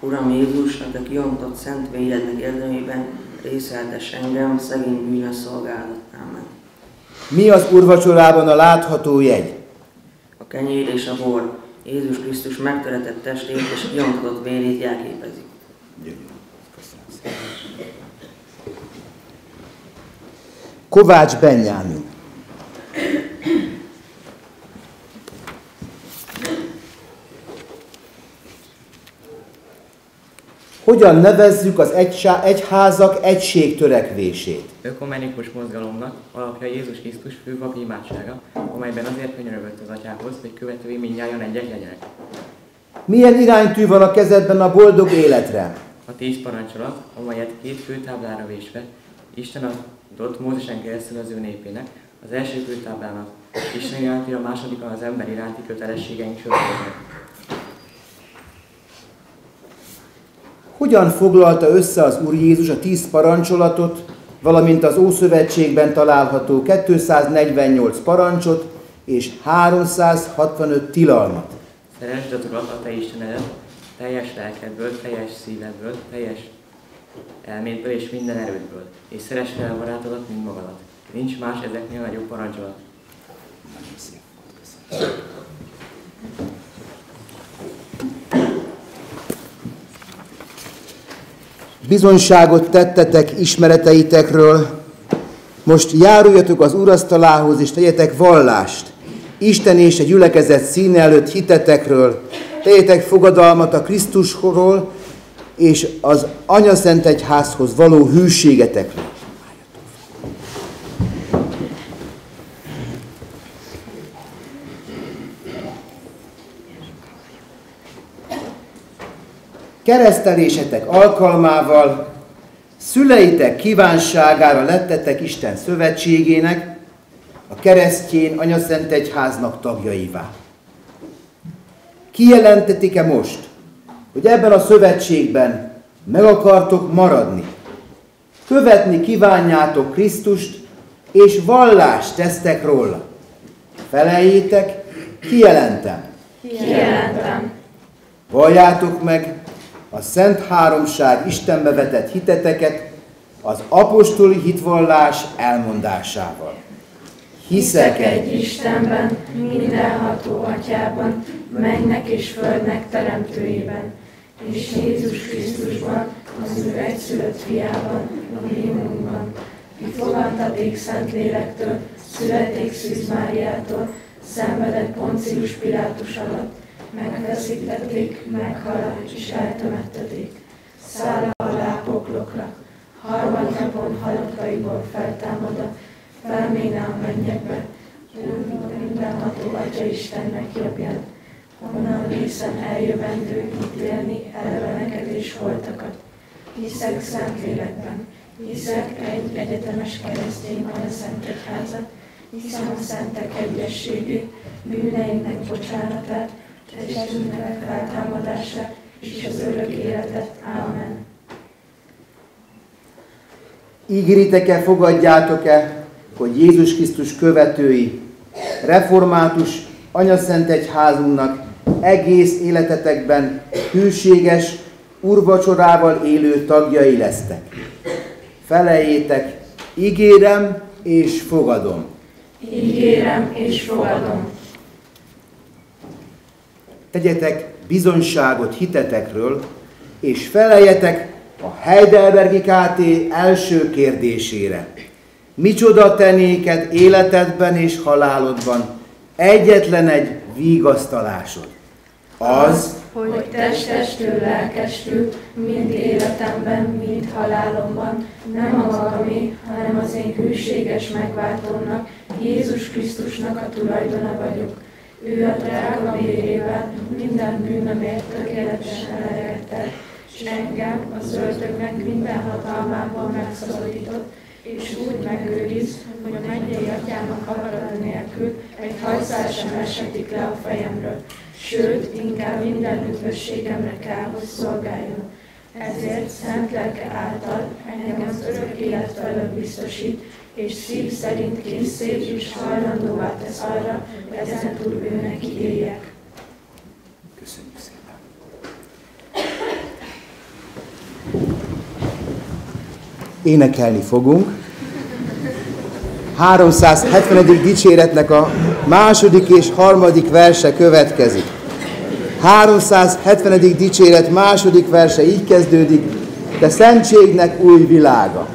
Uram Jézus, a Te kiontott szent vérednek érdemében részeltes engem szegény bűnös szolgálat. Ámen. Mi az urvacsorában a látható jegy? Kenyér és a bor Jézus Krisztus megtöretett testét és kiontott vérét jelképezi. Kovács Benyámin. Hogyan nevezzük az egysá- egyházak egységtörekvését? Ökumenikus mozgalomnak alapja Jézus Krisztus főpap imádsága, amelyben azért könyörögött az atyához, hogy követői mindnyájan egyek legyenek. Milyen iránytű van a kezedben a boldog életre? A tíz parancsolat, amelyet két főtáblára vésve Isten adott Mózesen keresztül az ő népének, az első főtáblának Isten iránti, a másodikon az ember iránti kötelességeink sorolják. Hogyan foglalta össze az Úr Jézus a tíz parancsolatot, valamint az Ószövetségben található 248 parancsot és 365 tilalmat? Szeresd az Urat, a te Istenedet, teljes lelkedből, teljes szívedből, teljes elmédből és minden erődből, és szeresd fel a barátodat, mint magadat. Nincs más ezeknél nagyobb parancsolat. Bizonyságot tettetek ismereteitekről, most járuljatok az urasztalához és tegyetek vallást. Isten és a gyülekezet színe előtt hitetekről, tegyetek fogadalmat a Krisztusról és az Anya Szent Egyházhoz való hűségetekről. Keresztelésetek alkalmával szüleitek kívánságára lettetek Isten szövetségének, a keresztjén Anyaszent Egyháznak tagjaivá. Kijelentetik-e most, hogy ebben a szövetségben meg akartok maradni? Követni kívánjátok Krisztust, és vallást tesztek róla. Feleljétek, kijelentem. Kijelentem. Valljátok meg a Szent Háromság Istenbe vetett hiteteket az apostoli hitvallás elmondásával. Hiszek egy Istenben, mindenható atyában, mennek és földnek teremtőjében, és Jézus Krisztusban, az ő egyszülött fiában, a mi Urunkban, ki fogantaték Szent Lélektől, születték Szűz Máriától, szenvedett Poncius Pilátus alatt, megfeszítették, meghalott és eltemetteték. Száll alá poklokra, harmadnapon halottaiból feltámadott, felméne a mennyekbe, Úr mindenható Atya Istennek jobbján, onnan részen eljövendő ítélni elleneket és holtakat. Hiszek Szentlélekben, hiszek egy egyetemes keresztény szent egyházat, hiszem a szentek egyességét, bűneinknek bocsánatát, testünknek feltámadását és az örök életet. Amen. Ígéritek-e, fogadjátok-e, hogy Jézus Krisztus követői, református anyaszent egyházunknak egész életetekben hűséges, urvacsorával élő tagjai lesztek. Feleljétek, ígérem és fogadom. Ígérem és fogadom. Tegyetek bizonyságot hitetekről, és feleljetek a Heidelbergi KT első kérdésére. Micsoda tenéked életedben és halálodban egyetlen egy vigasztalásod? Az, hogy testestől, lelkestül, mind életemben, mind halálomban, nem a magamé, hanem az én hűséges megváltónak, Jézus Krisztusnak a tulajdona vagyok. Ő a drága vérével minden bűnömért tökéletesen elegette, és engem az ördögnek minden hatalmából megszabadított, és úgy megőriz, hogy a mennyei atyának akarat nélkül egy hajszál sem esetik le a fejemről, sőt, inkább minden üdvösségemre kell, hogy szolgáljon. Ezért szent lelke által engem az örök élet felől biztosít, és szív szerint készé és hajlandóvá tesz arra, hogy ezen túl ő neki éljek. Köszönjük. Énekelni fogunk. 370. dicséretnek a második és harmadik verse következik. 370. dicséret második verse így kezdődik, de szentségnek új világa.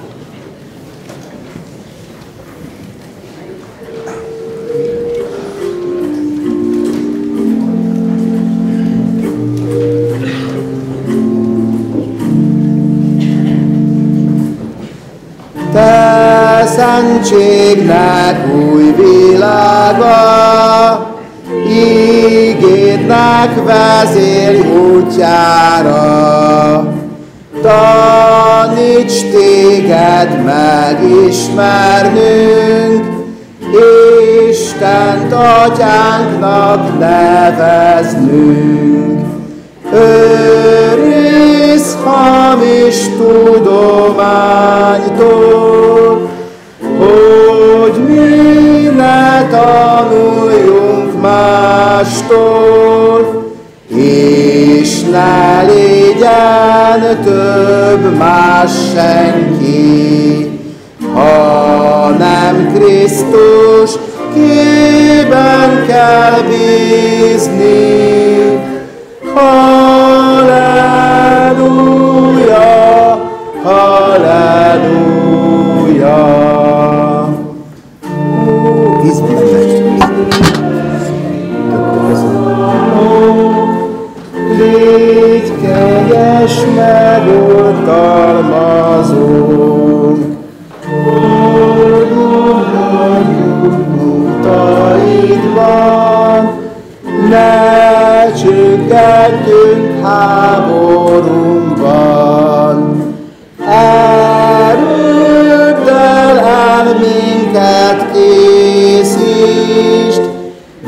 Szentségnek új világa, ígédnek vezérj útjára. Taníts téged megismernünk, Istent atyánknak neveznünk. Őriz hamis tudománytól, hogy mi ne tanuljunk mástól, és ne legyen több más senki, hanem Krisztus kében kell bízni.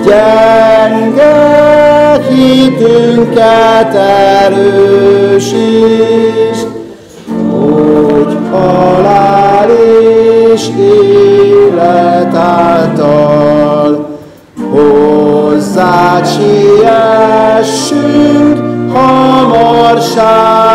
gyenge hitünket erősíts, hogy halál és élet által hozzád siessünk hamarság.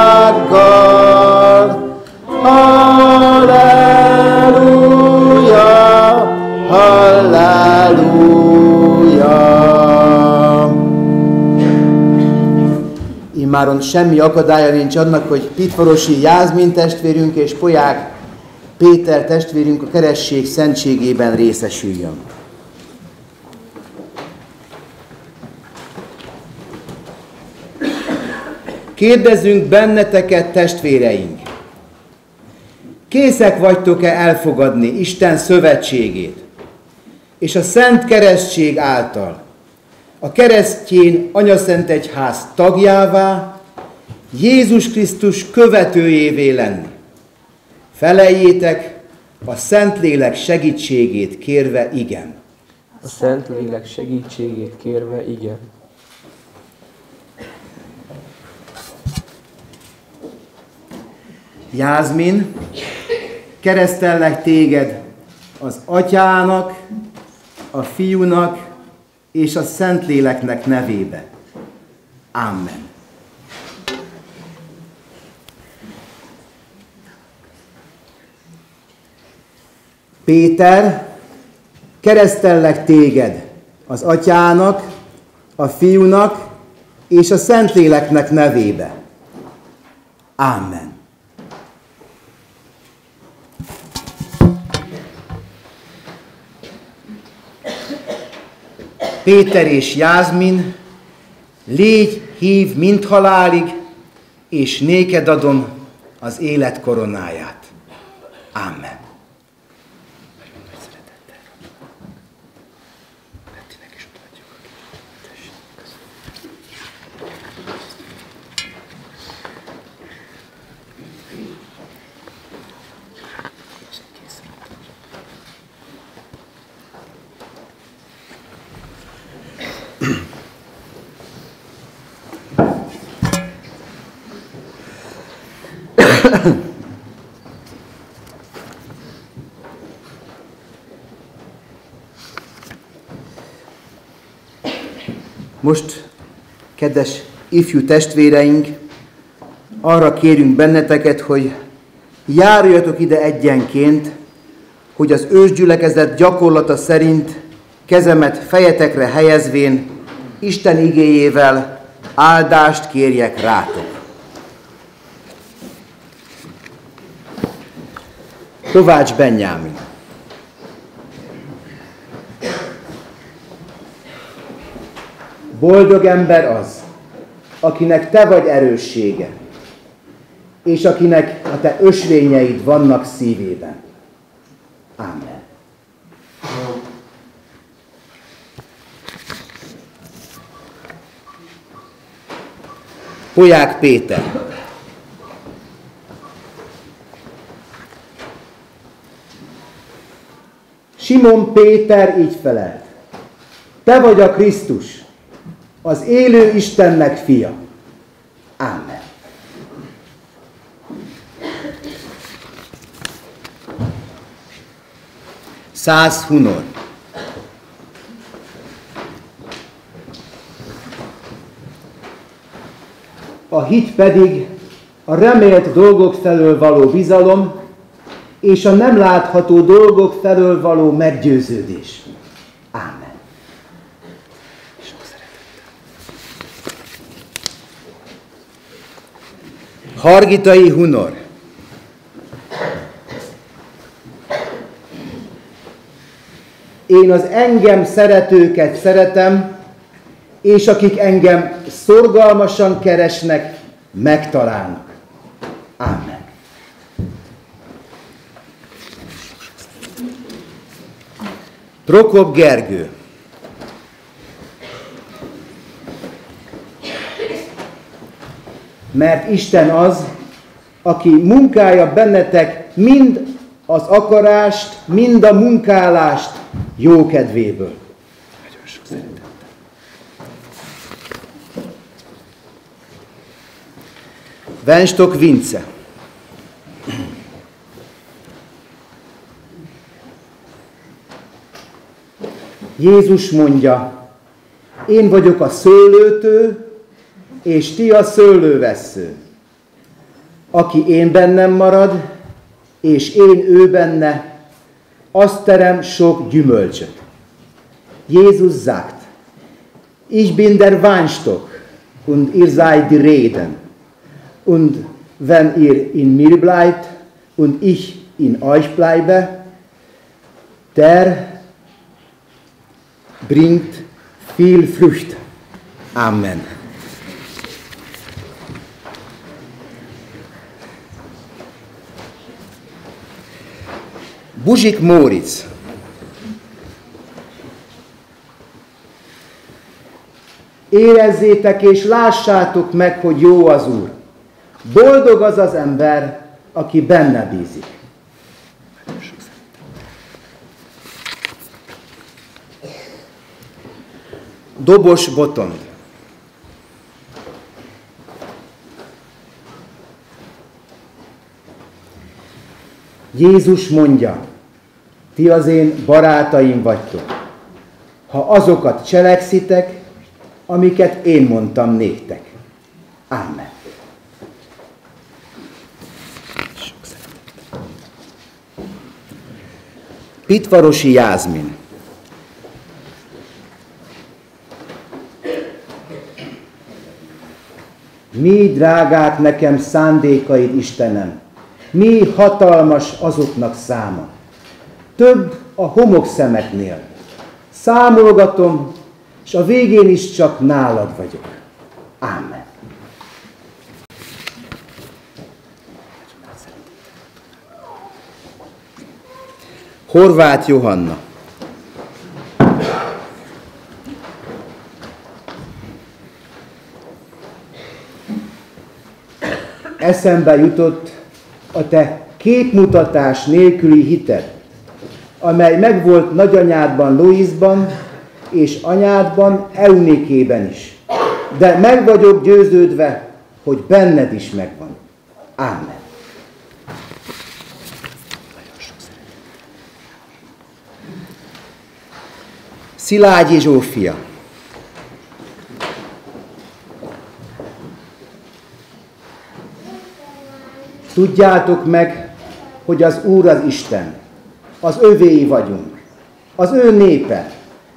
Immáron semmi akadálya nincs annak, hogy Pitvarosi Jázmin testvérünk és Poják Péter testvérünk a keresség szentségében részesüljön. Kérdezzünk benneteket, testvéreink! Készek vagytok-e elfogadni Isten szövetségét, és a Szent Keresztség által a keresztjén Anyaszent Egyház tagjává, Jézus Krisztus követőjévé lenni. Felejétek a Szentlélek segítségét kérve igen. A Szentlélek segítségét kérve igen. Jázmin, keresztellek téged az atyának, a fiúnak és a Szentléleknek nevébe. Amen. Péter, keresztellek téged az atyának, a fiúnak és a Szentléleknek nevébe. Amen. Péter és Jázmin, légy hív mint halálig, és néked adom az élet koronáját. Amen. Most, kedves ifjú testvéreink, arra kérünk benneteket, hogy járjatok ide egyenként, hogy az ősgyülekezet gyakorlata szerint kezemet fejetekre helyezvén Isten igéjével áldást kérjek rátok. Kovács Benyámin. Boldog ember az, akinek te vagy erőssége, és akinek a te ösvényeid vannak szívében. Amen. Poják Péter. Simon Péter így felelt. Te vagy a Krisztus, az élő Istennek fia. Ámen. Száz hunor. A hit pedig a remélt dolgok felől való bizalom, és a nem látható dolgok felől való meggyőződés. Ámen. Hargitai Hunor. Én az engem szeretőket szeretem, és akik engem szorgalmasan keresnek, megtalálnak. Ámen. Prokop Gergő. Mert Isten az, aki munkálja bennetek mind az akarást, mind a munkálást jó kedvéből. Nagyon sok Venstok Vince. Jézus mondja, én vagyok a szőlőtő, és ti a szőlővessző. Aki én bennem marad, és én ő benne, azt terem sok gyümölcsöt. Jézus sagt, ich bin der Weinstock, und ihr seid die Reden. Und wenn ihr in mir bleibt und ich in euch bleibe, der bringt viel Frucht. Amen. Buzsik Móricz. Érezzétek és lássátok meg, hogy jó az Úr. Boldog az az ember, aki benne bízik. Dobos Botond. Jézus mondja, ti az én barátaim vagytok, ha azokat cselekszitek, amiket én mondtam néktek. Ámen. Pitvarosi Jázmin. Mi drágák nekem szándékaid, Istenem, mi hatalmas azoknak száma. Több a homokszemeknél. Számolgatom, és a végén is csak nálad vagyok. Ámen. Horváth Johanna. Eszembe jutott a te képmutatás nélküli hited, amely megvolt nagyanyádban Louisban, és anyádban Eunikében is. De meg vagyok győződve, hogy benned is megvan. Ámen. Szilágyi Zsófia. Tudjátok meg, hogy az Úr az Isten, az övéi vagyunk, az ő népe,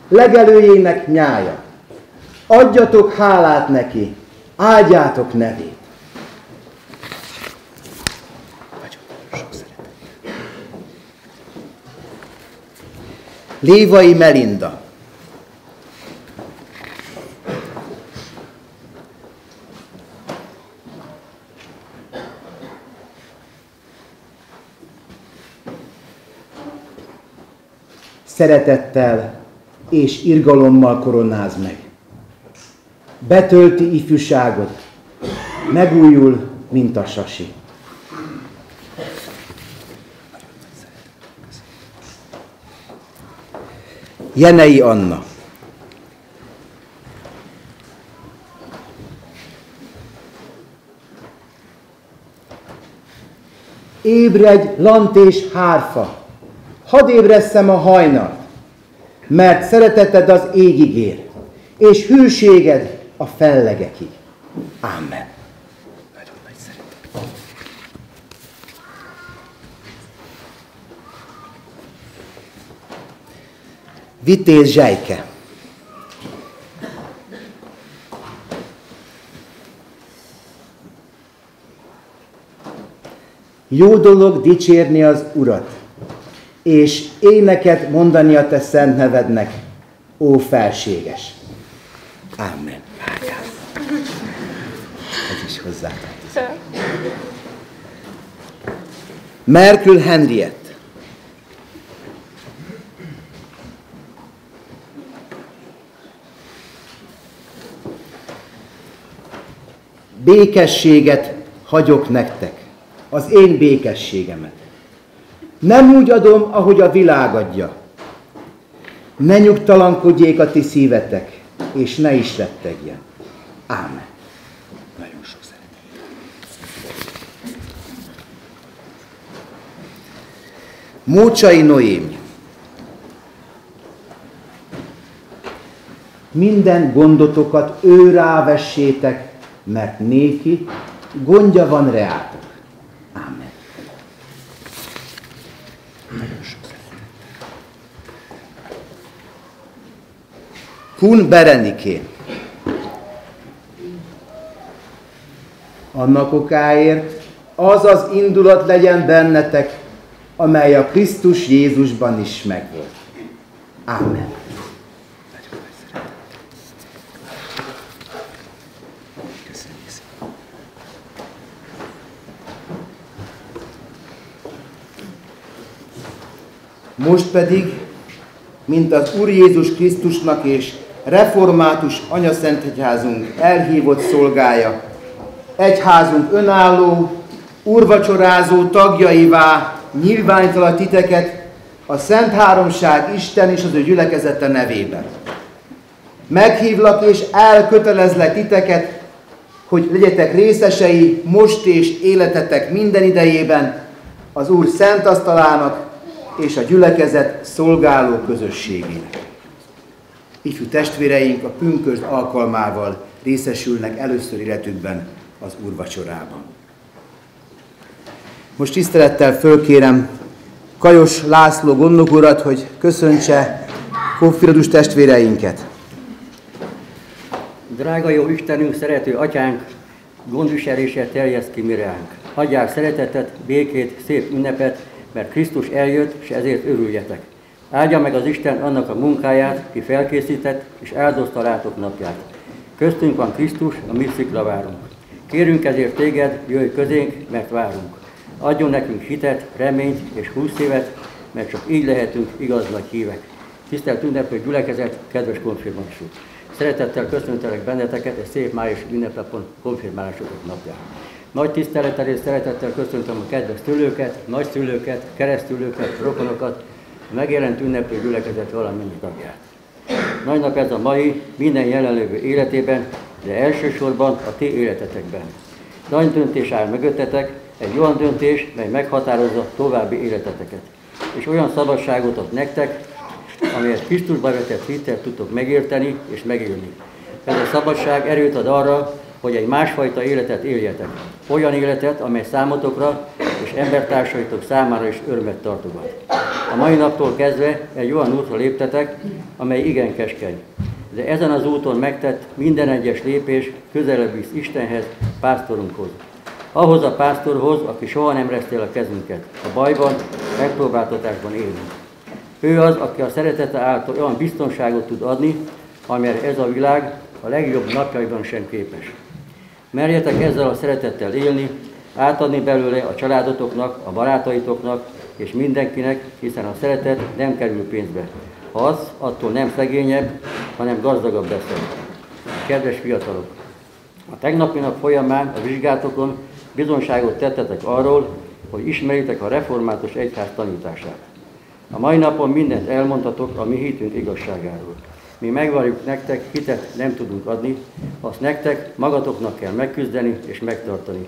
legelőjének nyája. Adjatok hálát neki, áldjátok nevét. Lévai Melinda. Szeretettel és irgalommal koronáz meg. Betölti ifjúságod, megújul, mint a sasi. Jenei Anna. Ébredj, lant és hárfa, hadd ébresszem a hajnalt, mert szereteted az égig ér, és hűséged a fellegekig. Amen. Vitéz Zsejke. Jó dolog dicsérni az Urat, és éneket mondani a te szent nevednek, ó felséges. Amen. Ez is hozzátartozik. Merkül Henriett. Békességet hagyok nektek, az én békességemet. Nem úgy adom, ahogy a világ adja. Ne nyugtalankodjék a ti szívetek, és ne is rettegjen. Ámen. Nagyon sok szeretet. Mócsai Noémi. Minden gondotokat ő rávessétek, mert néki gondja van reátok. Ámen. Nagyon sok Kun Bereniké. Annak okáért az az indulat legyen bennetek, amely a Krisztus Jézusban is megvolt. Ámen. Most pedig, mint az Úr Jézus Krisztusnak és református anyaszentegyházunk elhívott szolgája, egyházunk önálló, urvacsorázó tagjaivá nyilvánítala titeket a Szent Háromság Isten és az ő gyülekezete nevében. Meghívlak és elkötelezlek titeket, hogy legyetek részesei most és életetek minden idejében az Úr szent asztalának és a gyülekezet szolgáló közösségének. Ifjú testvéreink a pünkösd alkalmával részesülnek először életükben az úrvacsorában. Most tisztelettel fölkérem Kajos László gondnok urat, hogy köszöntse konfiradus testvéreinket. Drága jó Istenünk, szerető atyánk, gondviselése terjeszt ki mi ránk. Adják szeretetet, békét, szép ünnepet, mert Krisztus eljött, és ezért örüljetek. Áldja meg az Isten annak a munkáját, ki felkészített, és áldozta rátok napját. Köztünk van Krisztus, a mi sziklavárunk. Kérünk ezért téged, jöjj közénk, mert várunk. Adjon nekünk hitet, reményt és húsz évet, mert csak így lehetünk igaz nagy hívek. Tisztelt ünneplő gyülekezet, kedves konfirmansuk! Szeretettel köszöntelek benneteket egy szép május ünnepnapon konfirmálásotok napján. Nagy tisztelettel és szeretettel köszöntöm a kedves szülőket, nagyszülőket, keresztülőket, rokonokat, megjelent ünneplő gyülekezet valamennyi tagját. Nagy nap ez a mai, minden jelenlévő életében, de elsősorban a ti életetekben. Nagy döntés áll mögöttetek, egy olyan döntés, mely meghatározza további életeteket. És olyan szabadságot ad nektek, amelyet Krisztusba vetett hittel tudtok megérteni és megélni. Ez a szabadság erőt ad arra, hogy egy másfajta életet éljetek. Olyan életet, amely számotokra és embertársaitok számára is örömet tartogat. A mai naptól kezdve egy olyan útra léptetek, amely igen keskeny. De ezen az úton megtett minden egyes lépés közelebb visz Istenhez, pásztorunkhoz. Ahhoz a pásztorhoz, aki soha nem resztél a kezünket. A bajban, megpróbáltatásban élünk. Ő az, aki a szeretete által olyan biztonságot tud adni, amire ez a világ a legjobb napjaiban sem képes. Merjetek ezzel a szeretettel élni, átadni belőle a családotoknak, a barátaitoknak és mindenkinek, hiszen a szeretet nem kerül pénzbe. Az, attól nem szegényebb, hanem gazdagabb leszel. Kedves fiatalok! A tegnapi nap folyamán a vizsgátokon bizonságot tettetek arról, hogy ismeritek a református egyház tanítását. A mai napon mindent elmondhatok a mi hitünk igazságáról. Mi megvárjuk nektek, hitet nem tudunk adni, azt nektek magatoknak kell megküzdeni és megtartani.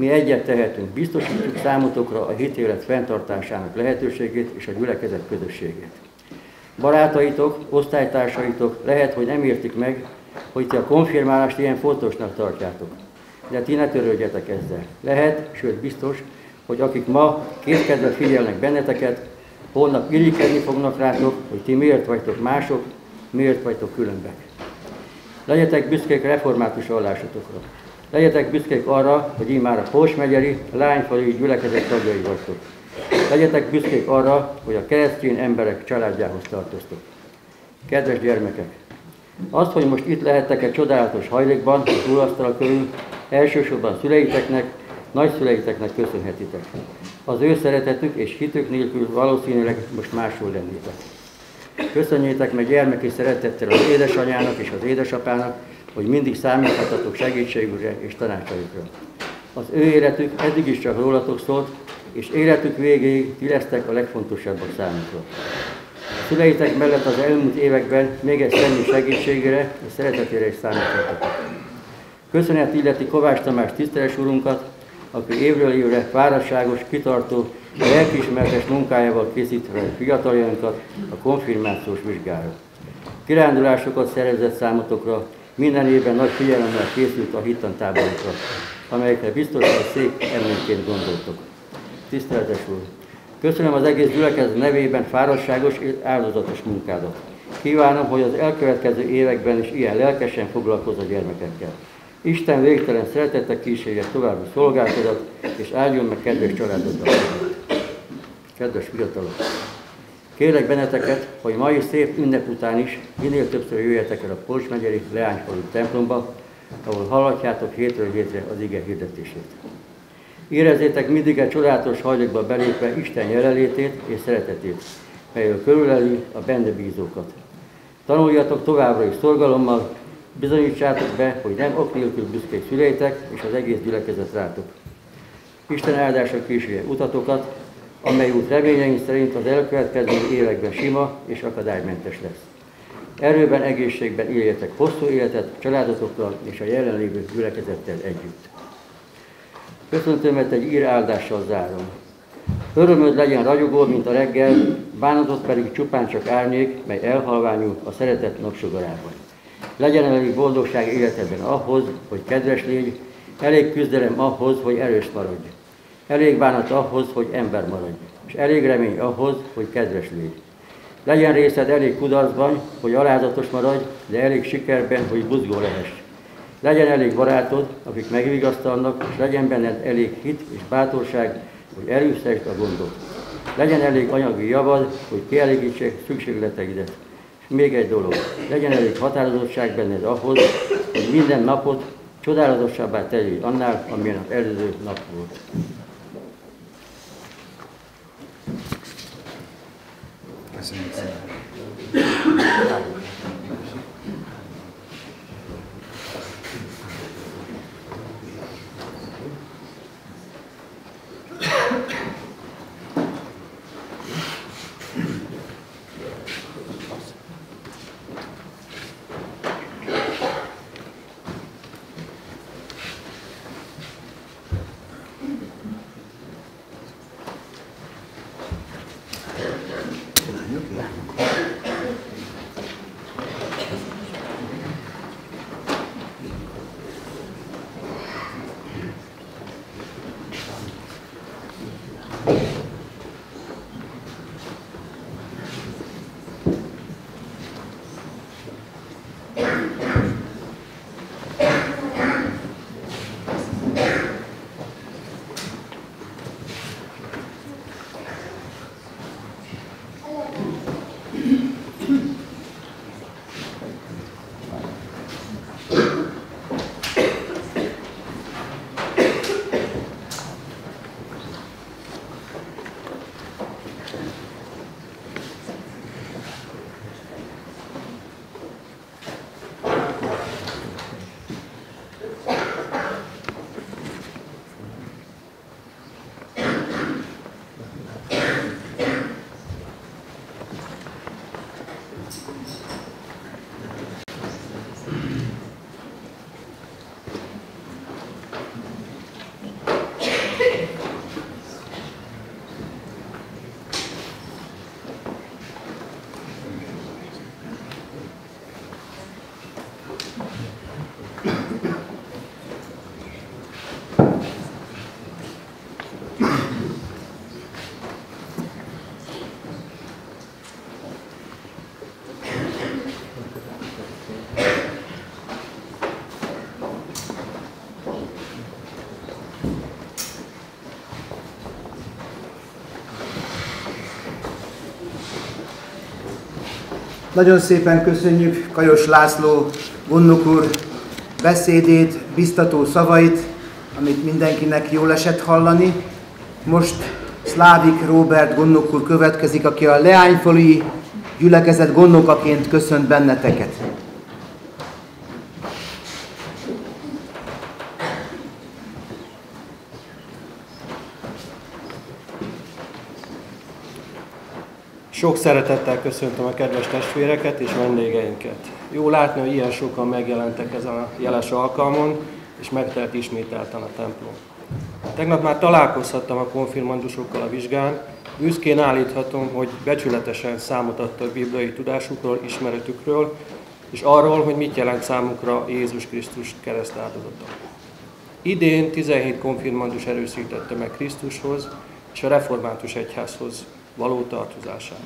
Mi egyet tehetünk, biztosítjuk számotokra a hitélet fenntartásának lehetőségét és a gyülekezet közösségét. Barátaitok, osztálytársaitok lehet, hogy nem értik meg, hogy ti a konfirmálást ilyen fontosnak tartjátok. De ti ne törődjetek ezzel. Lehet, sőt biztos, hogy akik ma kétkedve figyelnek benneteket, holnap irigykedni fognak rátok, hogy ti miért vagytok mások, miért vagytok különbek. Legyetek büszkék református vallásotokra. Legyetek büszkék arra, hogy így már a Pós megyeri lányfalui gyülekezet tagjai vagytok. Legyetek büszkék arra, hogy a keresztény emberek családjához tartoztok. Kedves gyermekek! Azt, hogy most itt lehettek egy csodálatos hajlékban, a túlasztal körül, elsősorban szüleiteknek, nagyszüleiteknek köszönhetitek. Az ő szeretetük és hitük nélkül valószínűleg most máshol lennétek. Köszönjétek meg gyermeki szeretettel az édesanyának és az édesapának, hogy mindig számíthatatok segítségükre és tanácsaikra. Az ő életük eddig is csak rólatok szólt, és életük végéig ti lesztek a legfontosabbak számukra. A szüleitek mellett az elmúlt években még egy személy segítségére és szeretetére is számíthatok. Köszönet illeti Kovács Tamás tiszteles úrunkat, aki évről évre fáradtságos, kitartó, lelkiismeretes munkájával készítve fiataljainkat a konfirmációs vizsgára. Kirándulásokat szervezett számotokra, minden évben nagy figyelemmel készült a hittantáborokra, amelyekre biztos, hogy szép emlékként gondoltok. Tiszteletes úr! Köszönöm az egész gyülekezet nevében fáradtságos és áldozatos munkádat. Kívánom, hogy az elkövetkező években is ilyen lelkesen foglalkozz a gyermekekkel. Isten végtelen szeretete kísérje további szolgáltatat, és áldjon meg kedves családodra. Kedves fiatalok! Kérlek benneteket, hogy mai szép ünnep után is minél többször jöjjetek el a Polcs megyeri Leányfalu templomba, ahol hallhatjátok hétről hétre az ige hirdetését. Érezzétek mindig egy csodálatos hajlékba belépve Isten jelenlétét és szeretetét, melyről körüleli a benne bízókat. Tanuljatok továbbra is szorgalommal, bizonyítsátok be, hogy nem ok nélkül büszkék szüleitek és az egész gyülekezet rátok. Isten áldása kísérje utatokat, amely út reményeink szerint az elkövetkező években sima és akadálymentes lesz. Erőben, egészségben éljetek hosszú életet családotokkal és a jelenlévő gyülekezettel együtt. Köszöntömet egy ír áldással zárom. Örömöd legyen ragyogó, mint a reggel, bánatot pedig csupán csak árnyék, mely elhalványul a szeretet napsugarában. Legyen elég boldogság életedben ahhoz, hogy kedves légy, elég küzdelem ahhoz, hogy erős maradj. Elég bánat ahhoz, hogy ember maradj, és elég remény ahhoz, hogy kedves légy. Legyen részed elég kudarcban, hogy alázatos maradj, de elég sikerben, hogy buzgó lehess. Legyen elég barátod, akik megvigasztalnak, és legyen benned elég hit és bátorság, hogy elűszesd a gondot. Legyen elég anyagi javad, hogy kielégítsék szükségleteidet. És még egy dolog, legyen elég határozottság benned ahhoz, hogy minden napot csodálatosabbá tegyél annál, amilyen az előző nap volt. Köszönjük szépen. Nagyon szépen köszönjük Kajos László gondnok úr beszédét, biztató szavait, amit mindenkinek jól esett hallani. Most Szlávik Robert gondnok úr következik, aki a Leányfalui gyülekezet gondnokaként köszönt benneteket. Sok szeretettel köszöntöm a kedves testvéreket és vendégeinket. Jó látni, hogy ilyen sokan megjelentek ezen a jeles alkalmon, és megtelt ismételten a templom. Tegnap már találkozhattam a konfirmandusokkal a vizsgán, büszkén állíthatom, hogy becsületesen számot adtak bibliai tudásukról, ismeretükről, és arról, hogy mit jelent számukra Jézus Krisztus kereszt áldozata. Idén 17 konfirmandus erősítette meg Krisztushoz és a református egyházhoz való tartozását.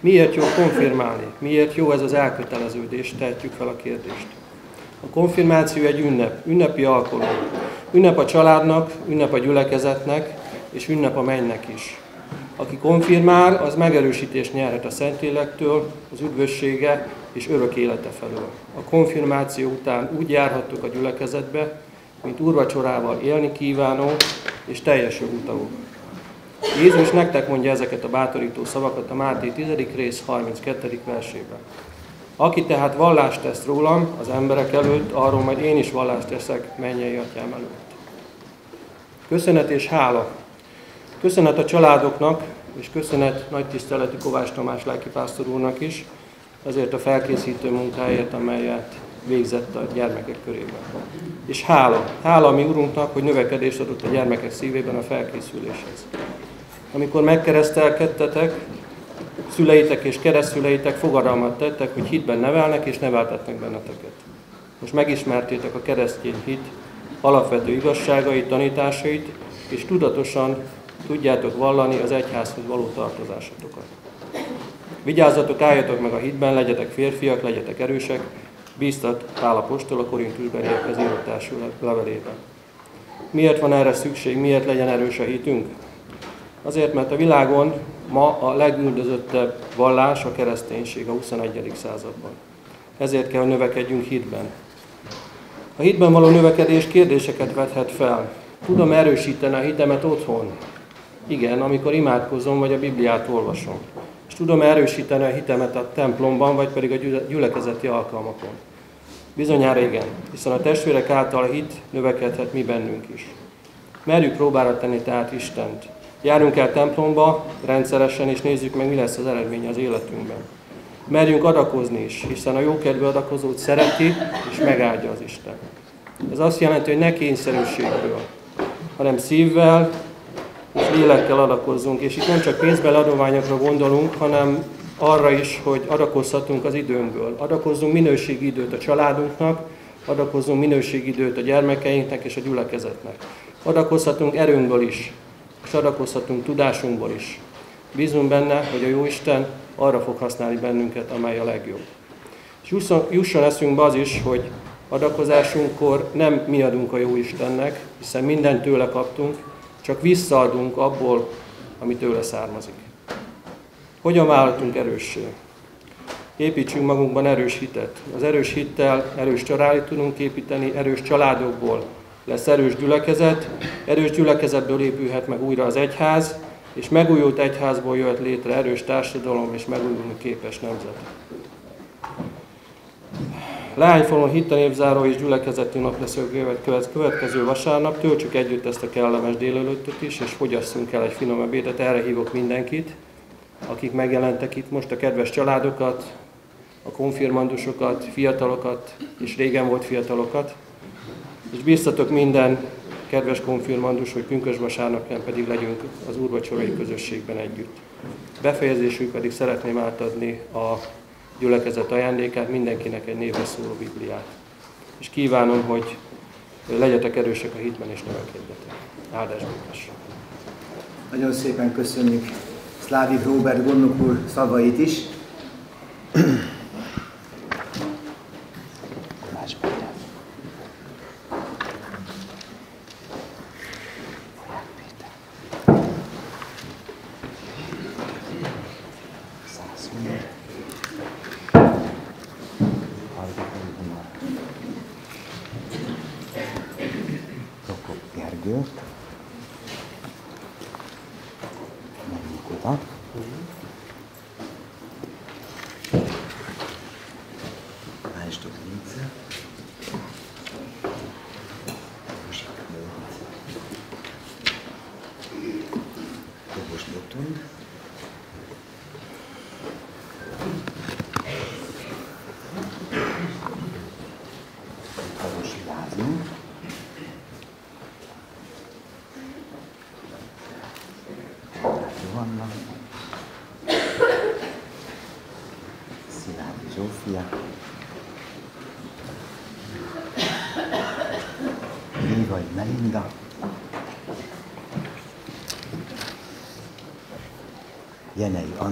Miért jó konfirmálni? Miért jó ez az elköteleződés? Tehetjük fel a kérdést. A konfirmáció egy ünnep, ünnepi alkalom. Ünnep a családnak, ünnep a gyülekezetnek, és ünnep a mennek is. Aki konfirmál, az megerősítést nyerhet a Szentlélektől, az üdvössége és örök élete felől. A konfirmáció után úgy járhattok a gyülekezetbe, mint úrvacsorával élni kívánó és teljes jogutagok. Jézus nektek mondja ezeket a bátorító szavakat a Máté 10. rész 32. versében. Aki tehát vallást tesz rólam az emberek előtt, arról majd én is vallást teszek mennyei atyám előtt. Köszönet és hála. Köszönet a családoknak, és köszönet nagy tiszteletű Kovács Tamás lelkipásztor úrnak is, ezért a felkészítő munkáért, amelyet végzett a gyermekek körében. És hála, hála mi Urunknak, hogy növekedést adott a gyermekek szívében a felkészüléshez. Amikor megkeresztelkedtetek, szüleitek és keresztszüleitek fogadalmat tettek, hogy hitben nevelnek és neveltetnek benneteket. Most megismertétek a keresztény hit alapvető igazságait, tanításait, és tudatosan tudjátok vallani az egyházhoz való tartozásatokat. Vigyázzatok, álljatok meg a hitben, legyetek férfiak, legyetek erősek, bíztat Pál Apostol a Korintusban érkező írtású levelében. Miért van erre szükség, miért legyen erős a hitünk? Azért, mert a világon ma a legüldözöttebb vallás a kereszténység a 21. században. Ezért kell, hogy növekedjünk hitben. A hitben való növekedés kérdéseket vethet fel. Tudom erősíteni a hitemet otthon? Igen, amikor imádkozom, vagy a Bibliát olvasom. És tudom erősíteni a hitemet a templomban, vagy pedig a gyülekezeti alkalmakon. Bizonyára igen, hiszen a testvérek által a hit növekedhet mi bennünk is. Merjük próbára tenni tehát Istent. Járjunk el templomba rendszeresen, és nézzük meg, mi lesz az eredmény az életünkben. Merjünk adakozni is, hiszen a jókedvű adakozót szereti, és megáldja az Isten. Ez azt jelenti, hogy ne kényszerűségből, hanem szívvel és lélekkel adakozzunk. És itt nem csak pénzbeli adományokra gondolunk, hanem arra is, hogy adakozhatunk az időnkből. Adakozzunk minőségi időt a családunknak, adakozzunk minőségi időt a gyermekeinknek és a gyülekezetnek. Adakozhatunk erőnkből is, és tudásunkból is. Bízunk benne, hogy a Jóisten arra fog használni bennünket, amely a legjobb. És jusson eszünkbe az is, hogy adakozásunkkor nem mi adunk a Jóistennek, hiszen mindent tőle kaptunk, csak visszaadunk abból, ami tőle származik. Hogyan válhatunk erőssé? Építsünk magunkban erős hitet. Az erős hittel erős családot tudunk építeni, erős családokból lesz erős gyülekezet, erős gyülekezetből épülhet meg újra az egyház, és megújult egyházból jöhet létre erős társadalom és megújulni képes nemzet. Leányfalon hittanévzáró és gyülekezeti nap lesz következő vasárnap. Töltsük együtt ezt a kellemes délelőttöt is, és fogyasszunk el egy finom ebédet. Erre hívok mindenkit, akik megjelentek itt most, a kedves családokat, a konfirmandusokat, fiatalokat, és régen volt fiatalokat. És bíztatok minden kedves konfirmandus, hogy pünkös vasárnapján pedig legyünk az úrvacsorai közösségben együtt. Befejezésül pedig szeretném átadni a gyülekezet ajándékát, mindenkinek egy névre szóló Bibliát. És kívánom, hogy legyetek erősek a hitben és növekedjetek. Áldás békés. Nagyon szépen köszönjük Szlávi Robert Gondok úr szavait is.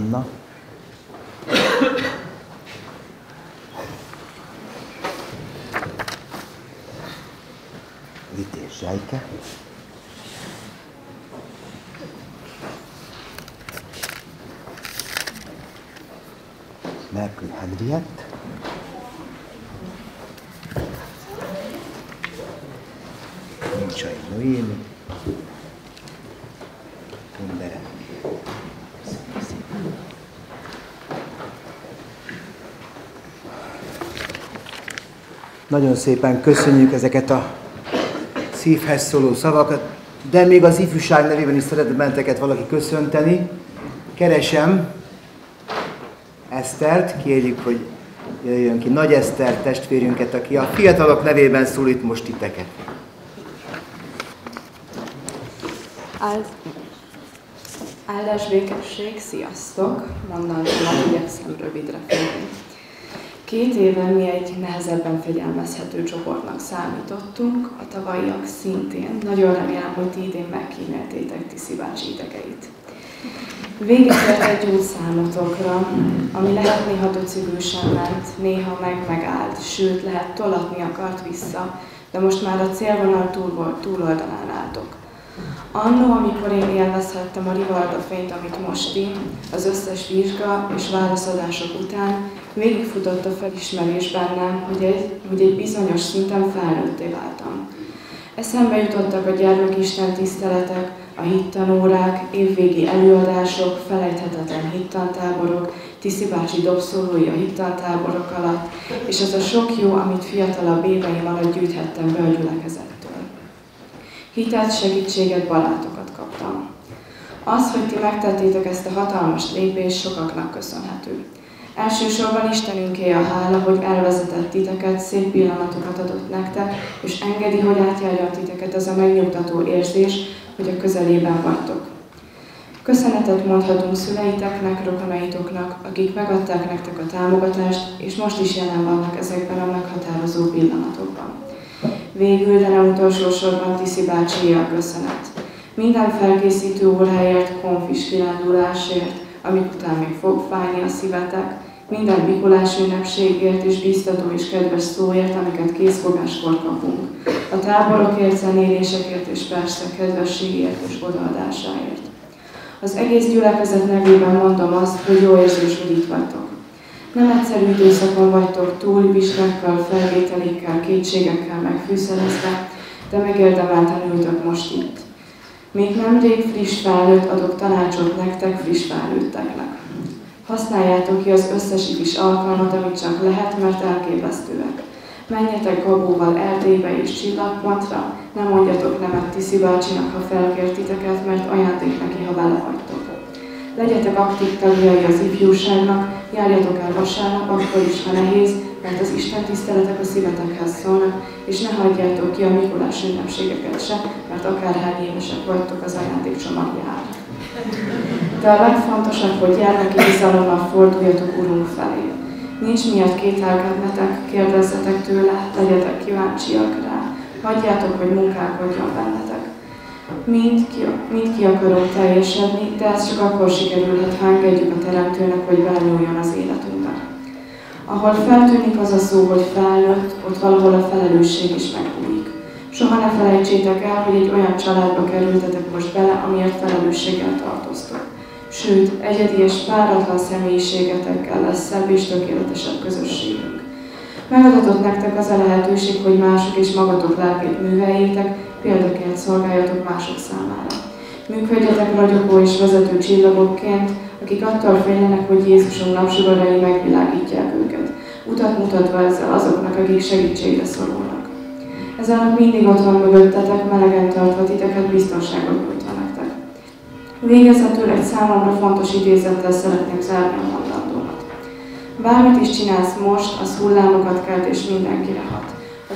Anna. Vitéz Zsejke. Merkül Henriett. Nagyon szépen köszönjük ezeket a szívhez szóló szavakat, de még az ifjúság nevében is szeretném benteket valaki köszönteni. Keresem Esztert, kérjük, hogy jöjjön ki Nagy Eszter testvérünket, aki a fiatalok nevében szólít most titeket. Áld, áldás békesség, sziasztok! Mondandómat igyekszem rövidre fogni. Két éve mi egy nehezebben fegyelmezhető csoportnak számítottunk, a tavalyiak szintén. Nagyon remélem, hogy ti idén megkíméltétek Tiszi bácsi idegeit. Végigtért egy út számotokra, ami lehet néha döcögősen ment, néha meg megállt, sőt lehet tolatni akart vissza, de most már a célvonal túl, túloldalán álltok. Annó, amikor én élvezhettem a Rivalda fényt, amit most ti, az összes vizsga és válaszadások után, végigfutott a felismerés bennem, hogy egy, hogy egy bizonyos szinten felnőtté váltam. Eszembe jutottak a gyermekisten tiszteletek, a hittanórák, évvégi előadások, felejthetetlen hittantáborok, Tiszi bácsi dobszólói a hittantáborok alatt, és az a sok jó, amit fiatalabb éveim alatt gyűjthettem be a gyülekezettől. Hitet, segítséget, barátokat kaptam. Az, hogy ti megtettétek ezt a hatalmas lépést, sokaknak köszönhető. Elsősorban Istenünké a hála, hogy elvezetett titeket, szép pillanatokat adott nektek, és engedi, hogy átjárja titeket az a megnyugtató érzés, hogy a közelében vagytok. Köszönetet mondhatunk szüleiteknek, rokonaitoknak, akik megadták nektek a támogatást, és most is jelen vannak ezekben a meghatározó pillanatokban. Végül, de nem utolsó sorban Tiszi bácsi a köszönet. Minden felkészítő óráért, konfis kirándulásért, amik után még fog fájni a szívetek, minden Mikulás ünnepségért és biztató és kedves szóért, amiket készfogáskor kapunk, a táborokért, zenélésekért és persze kedvességért és odaadásáért. Az egész gyülekezet nevében mondom azt, hogy jó érzés, hogy itt vagytok. Nem egyszerű időszakon vagytok túl, vizsgákkal, felvételékkel, kétségekkel megfűszerezve, de megérdemelten ültök most itt. Még nemrég friss felnőtt adok tanácsot nektek, friss felnőtteknek. Használjátok ki az összes kis alkalmat, amit csak lehet, mert elképesztőek. Menjetek gabóval Erdélybe és Csillagpontra, nem mondjatok nemet Tiszi bácsinak, ha felkért titeket, mert ajándék neki, ha vele. Legyetek aktív tagjai az ifjúságnak, járjatok el vasárnap, akkor is, ha nehéz, mert az Isten tiszteletek a szívetekhez szólnak, és ne hagyjátok ki a Mikulás ünnepségeket se, mert akárhány évesek vagytok, az ajándékcsomag jár. De a legfontosabb, hogy gyermeki bizalommal forduljatok Urunk felé. Nincs miatt kételkednetek, kérdezzetek tőle, legyetek kíváncsiak rá. Hagyjátok, hogy munkálkodjon bennetek. Mind ki, mind ki akarunk teljesedni, de ez csak akkor sikerülhet, ha engedjük a Teremtőnek, hogy belnyúljon az életünkbe. Ahol feltűnik az a szó, hogy felnőtt, ott valahol a felelősség is megbújik. Soha ne felejtsétek el, hogy egy olyan családba kerültetek most bele, amiért felelősséggel tartoztok. Sőt, egyedi és páratlan személyiségetekkel lesz szebb és tökéletesebb közösségünk. Megadatott nektek az a lehetőség, hogy mások és magatok lelkét műveljétek, példaként szolgáljatok mások számára. Működjetek ragyogó és vezető csillagokként, akik attól féljenek, hogy Jézusom napsugarai megvilágítják őket, utat mutatva ezzel azoknak, akik segítségre szorulnak. Ez nap mindig ott van mögöttetek, melegen tartva titeket, biztonságot nyújtva nektek. Végezetül egy számomra fontos idézettel szeretném zárni a mondandómat. Bármit is csinálsz most, az hullámokat kelt és mindenkire hat.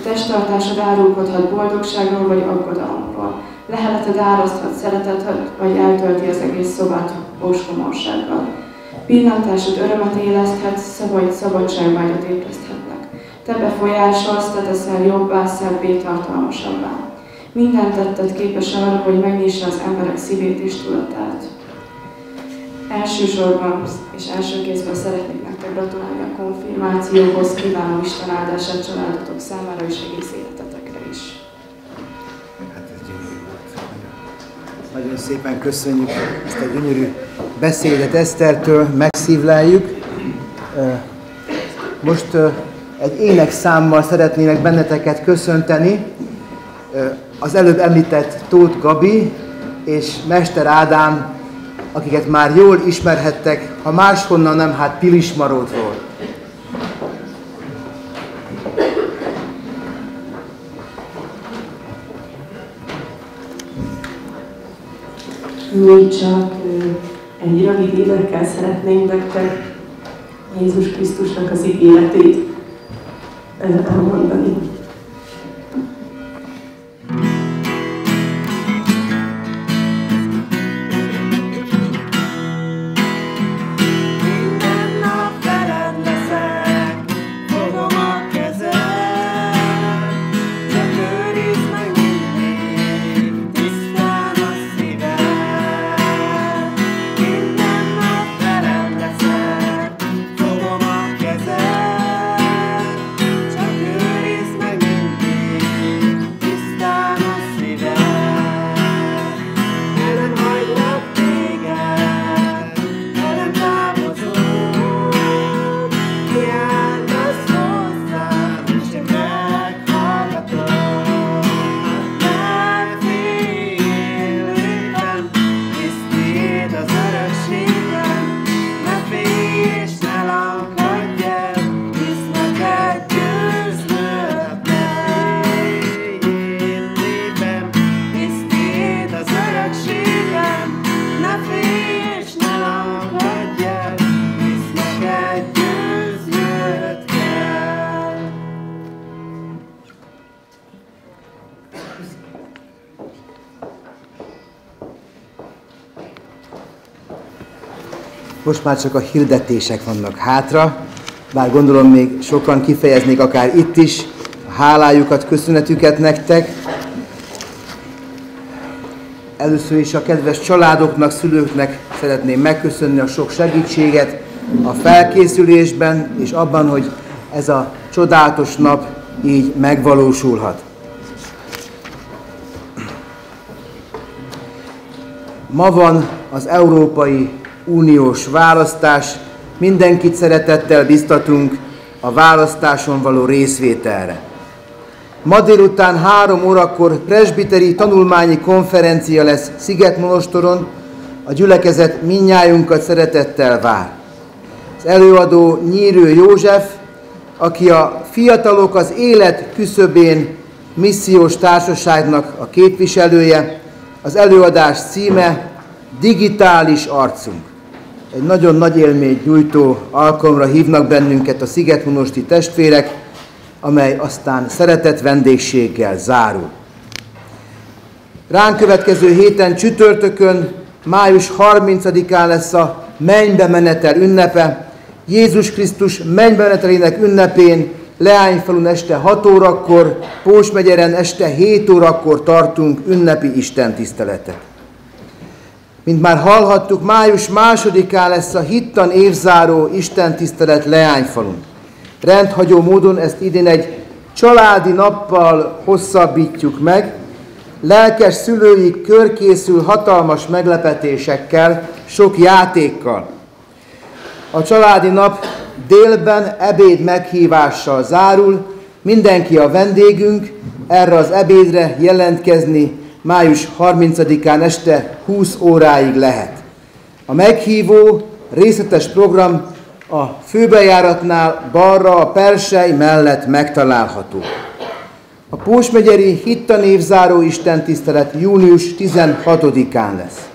Testtartásod árulkodhat boldogságról vagy aggodalomról. Leheleted áraszthat szeretetet, vagy eltölti az egész szobát óskomorsággal. Pillantásod örömet éleszthet, vagy szabadságvágyat ébreszthetnek. Te befolyásolsz, te teszel jobbá, szebbé, tartalmasabbá. Minden tetted képes arra, hogy megnyissa az emberek szívét és tudatát. Elsősorban és első kézben szeretnék nektek gratulálni a konfirmációhoz, kívánom Isten áldását családotok számára és egész életetekre is. Nagyon szépen köszönjük ezt a gyönyörű beszédet Esztertől, megszívláljuk. Most egy énekszámmal szeretnének benneteket köszönteni. Az előbb említett Tóth Gabi és Mester Ádám, akiket már jól ismerhettek, ha máshonnan nem, hát Pilismarótról. mi csak egy rövid énekkel szeretnénk nektek Jézus Krisztusnak az ígéretét elmondani. Most már csak a hirdetések vannak hátra, bár gondolom még sokan kifejeznék akár itt is a hálájukat, köszönetüket nektek. Először is a kedves családoknak, szülőknek szeretném megköszönni a sok segítséget a felkészülésben és abban, hogy ez a csodálatos nap így megvalósulhat. Ma van az Európai uniós választás, mindenkit szeretettel biztatunk a választáson való részvételre. Ma délután három órakor presbiteri tanulmányi konferencia lesz Szigetmonostoron, a gyülekezet minnyájunkat szeretettel vár. Az előadó Nyírő József, aki a Fiatalok az Élet küszöbén missziós társaságnak a képviselője, az előadás címe Digitális arcunk egy nagyon nagy élményt nyújtó alkalomra hívnak bennünket a Szigetmonosti testvérek, amely aztán szeretett vendégséggel zárul. Ránk következő héten csütörtökön, május 30-án lesz a mennybe menetel ünnepe. Jézus Krisztus mennybe menetelének ünnepén Leányfalun este 6 órakor, Pósmegyeren este 7 órakor tartunk ünnepi Isten tiszteletet. Mint már hallhattuk, május másodikán lesz a hittan évzáró Isten tisztelet Leányfalun. Rendhagyó módon ezt idén egy családi nappal hosszabbítjuk meg, lelkes szülői körkészül hatalmas meglepetésekkel, sok játékkal. A családi nap délben ebéd meghívással zárul, mindenki a vendégünk, erre az ebédre jelentkezni május 30-án este 20 óráig lehet. A meghívó részletes program a főbejáratnál balra a Persely mellett megtalálható. A Pósmegyeri Hittanévzáró Isten tisztelet június 16-án lesz.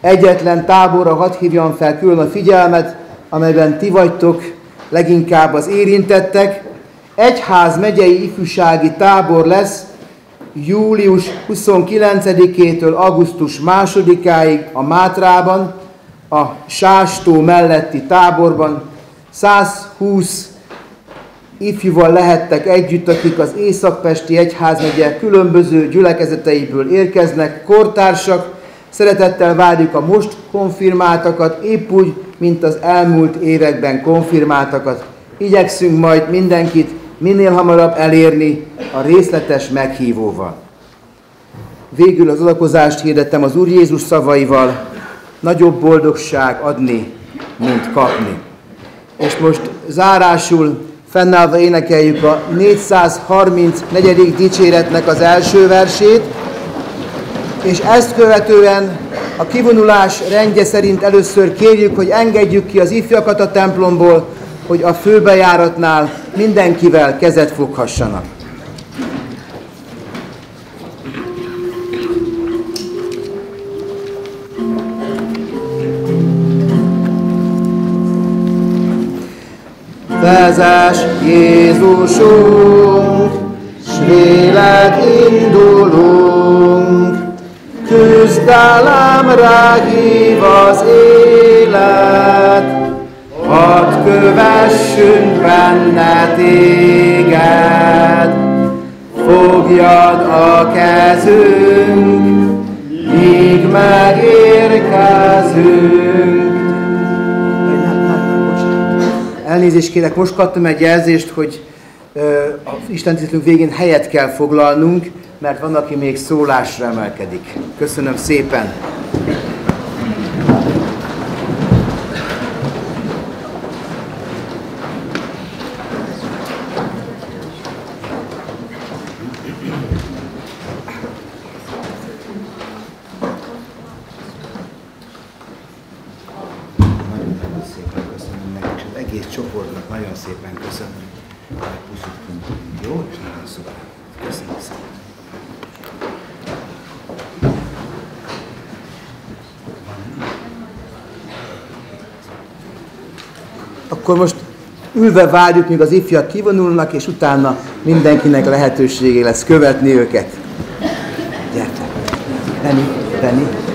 Egyetlen táborra hadd hívjam fel külön a figyelmet, amelyben ti vagytok leginkább az érintettek. Egyház megyei ifjúsági tábor lesz július 29-től augusztus 2-áig a Mátrában, a Sástó melletti táborban 120 ifjúval lehettek együtt, akik az Északpesti Egyházmegye különböző gyülekezeteiből érkeznek, kortársak, szeretettel várjuk a most konfirmáltakat, épp úgy, mint az elmúlt években konfirmáltakat. Igyekszünk majd mindenkit minél hamarabb elérni a részletes meghívóval. Végül az adakozást hirdettem az Úr Jézus szavaival, nagyobb boldogság adni, mint kapni. És most zárásul fennállva énekeljük a 434. dicséretnek az első versét, és ezt követően a kivonulás rendje szerint először kérjük, hogy engedjük ki az ifjakat a templomból, hogy a főbejáratnál mindenkivel kezet foghassanak. Vezes Jézusunk, s véled indulunk, küzdelemre hív az élet, hadd kövessünk benne téged, fogjad a kezünk, míg megérkezünk. Elnézést kérek, most kaptam egy jelzést, hogy az Isten tisztelünk végén helyet kell foglalnunk, mert van, aki még szólásra emelkedik. Köszönöm szépen! Nagyon-nagyon szépen köszönöm nekik, és az egész csoportnak nagyon szépen köszönöm. Puszit Jó, és nagyon szuper. Köszönöm szépen. Akkor most ülve várjuk, míg az ifjak kivonulnak, és utána mindenkinek lehetősége lesz követni őket. Gyertek! Benni, Benni.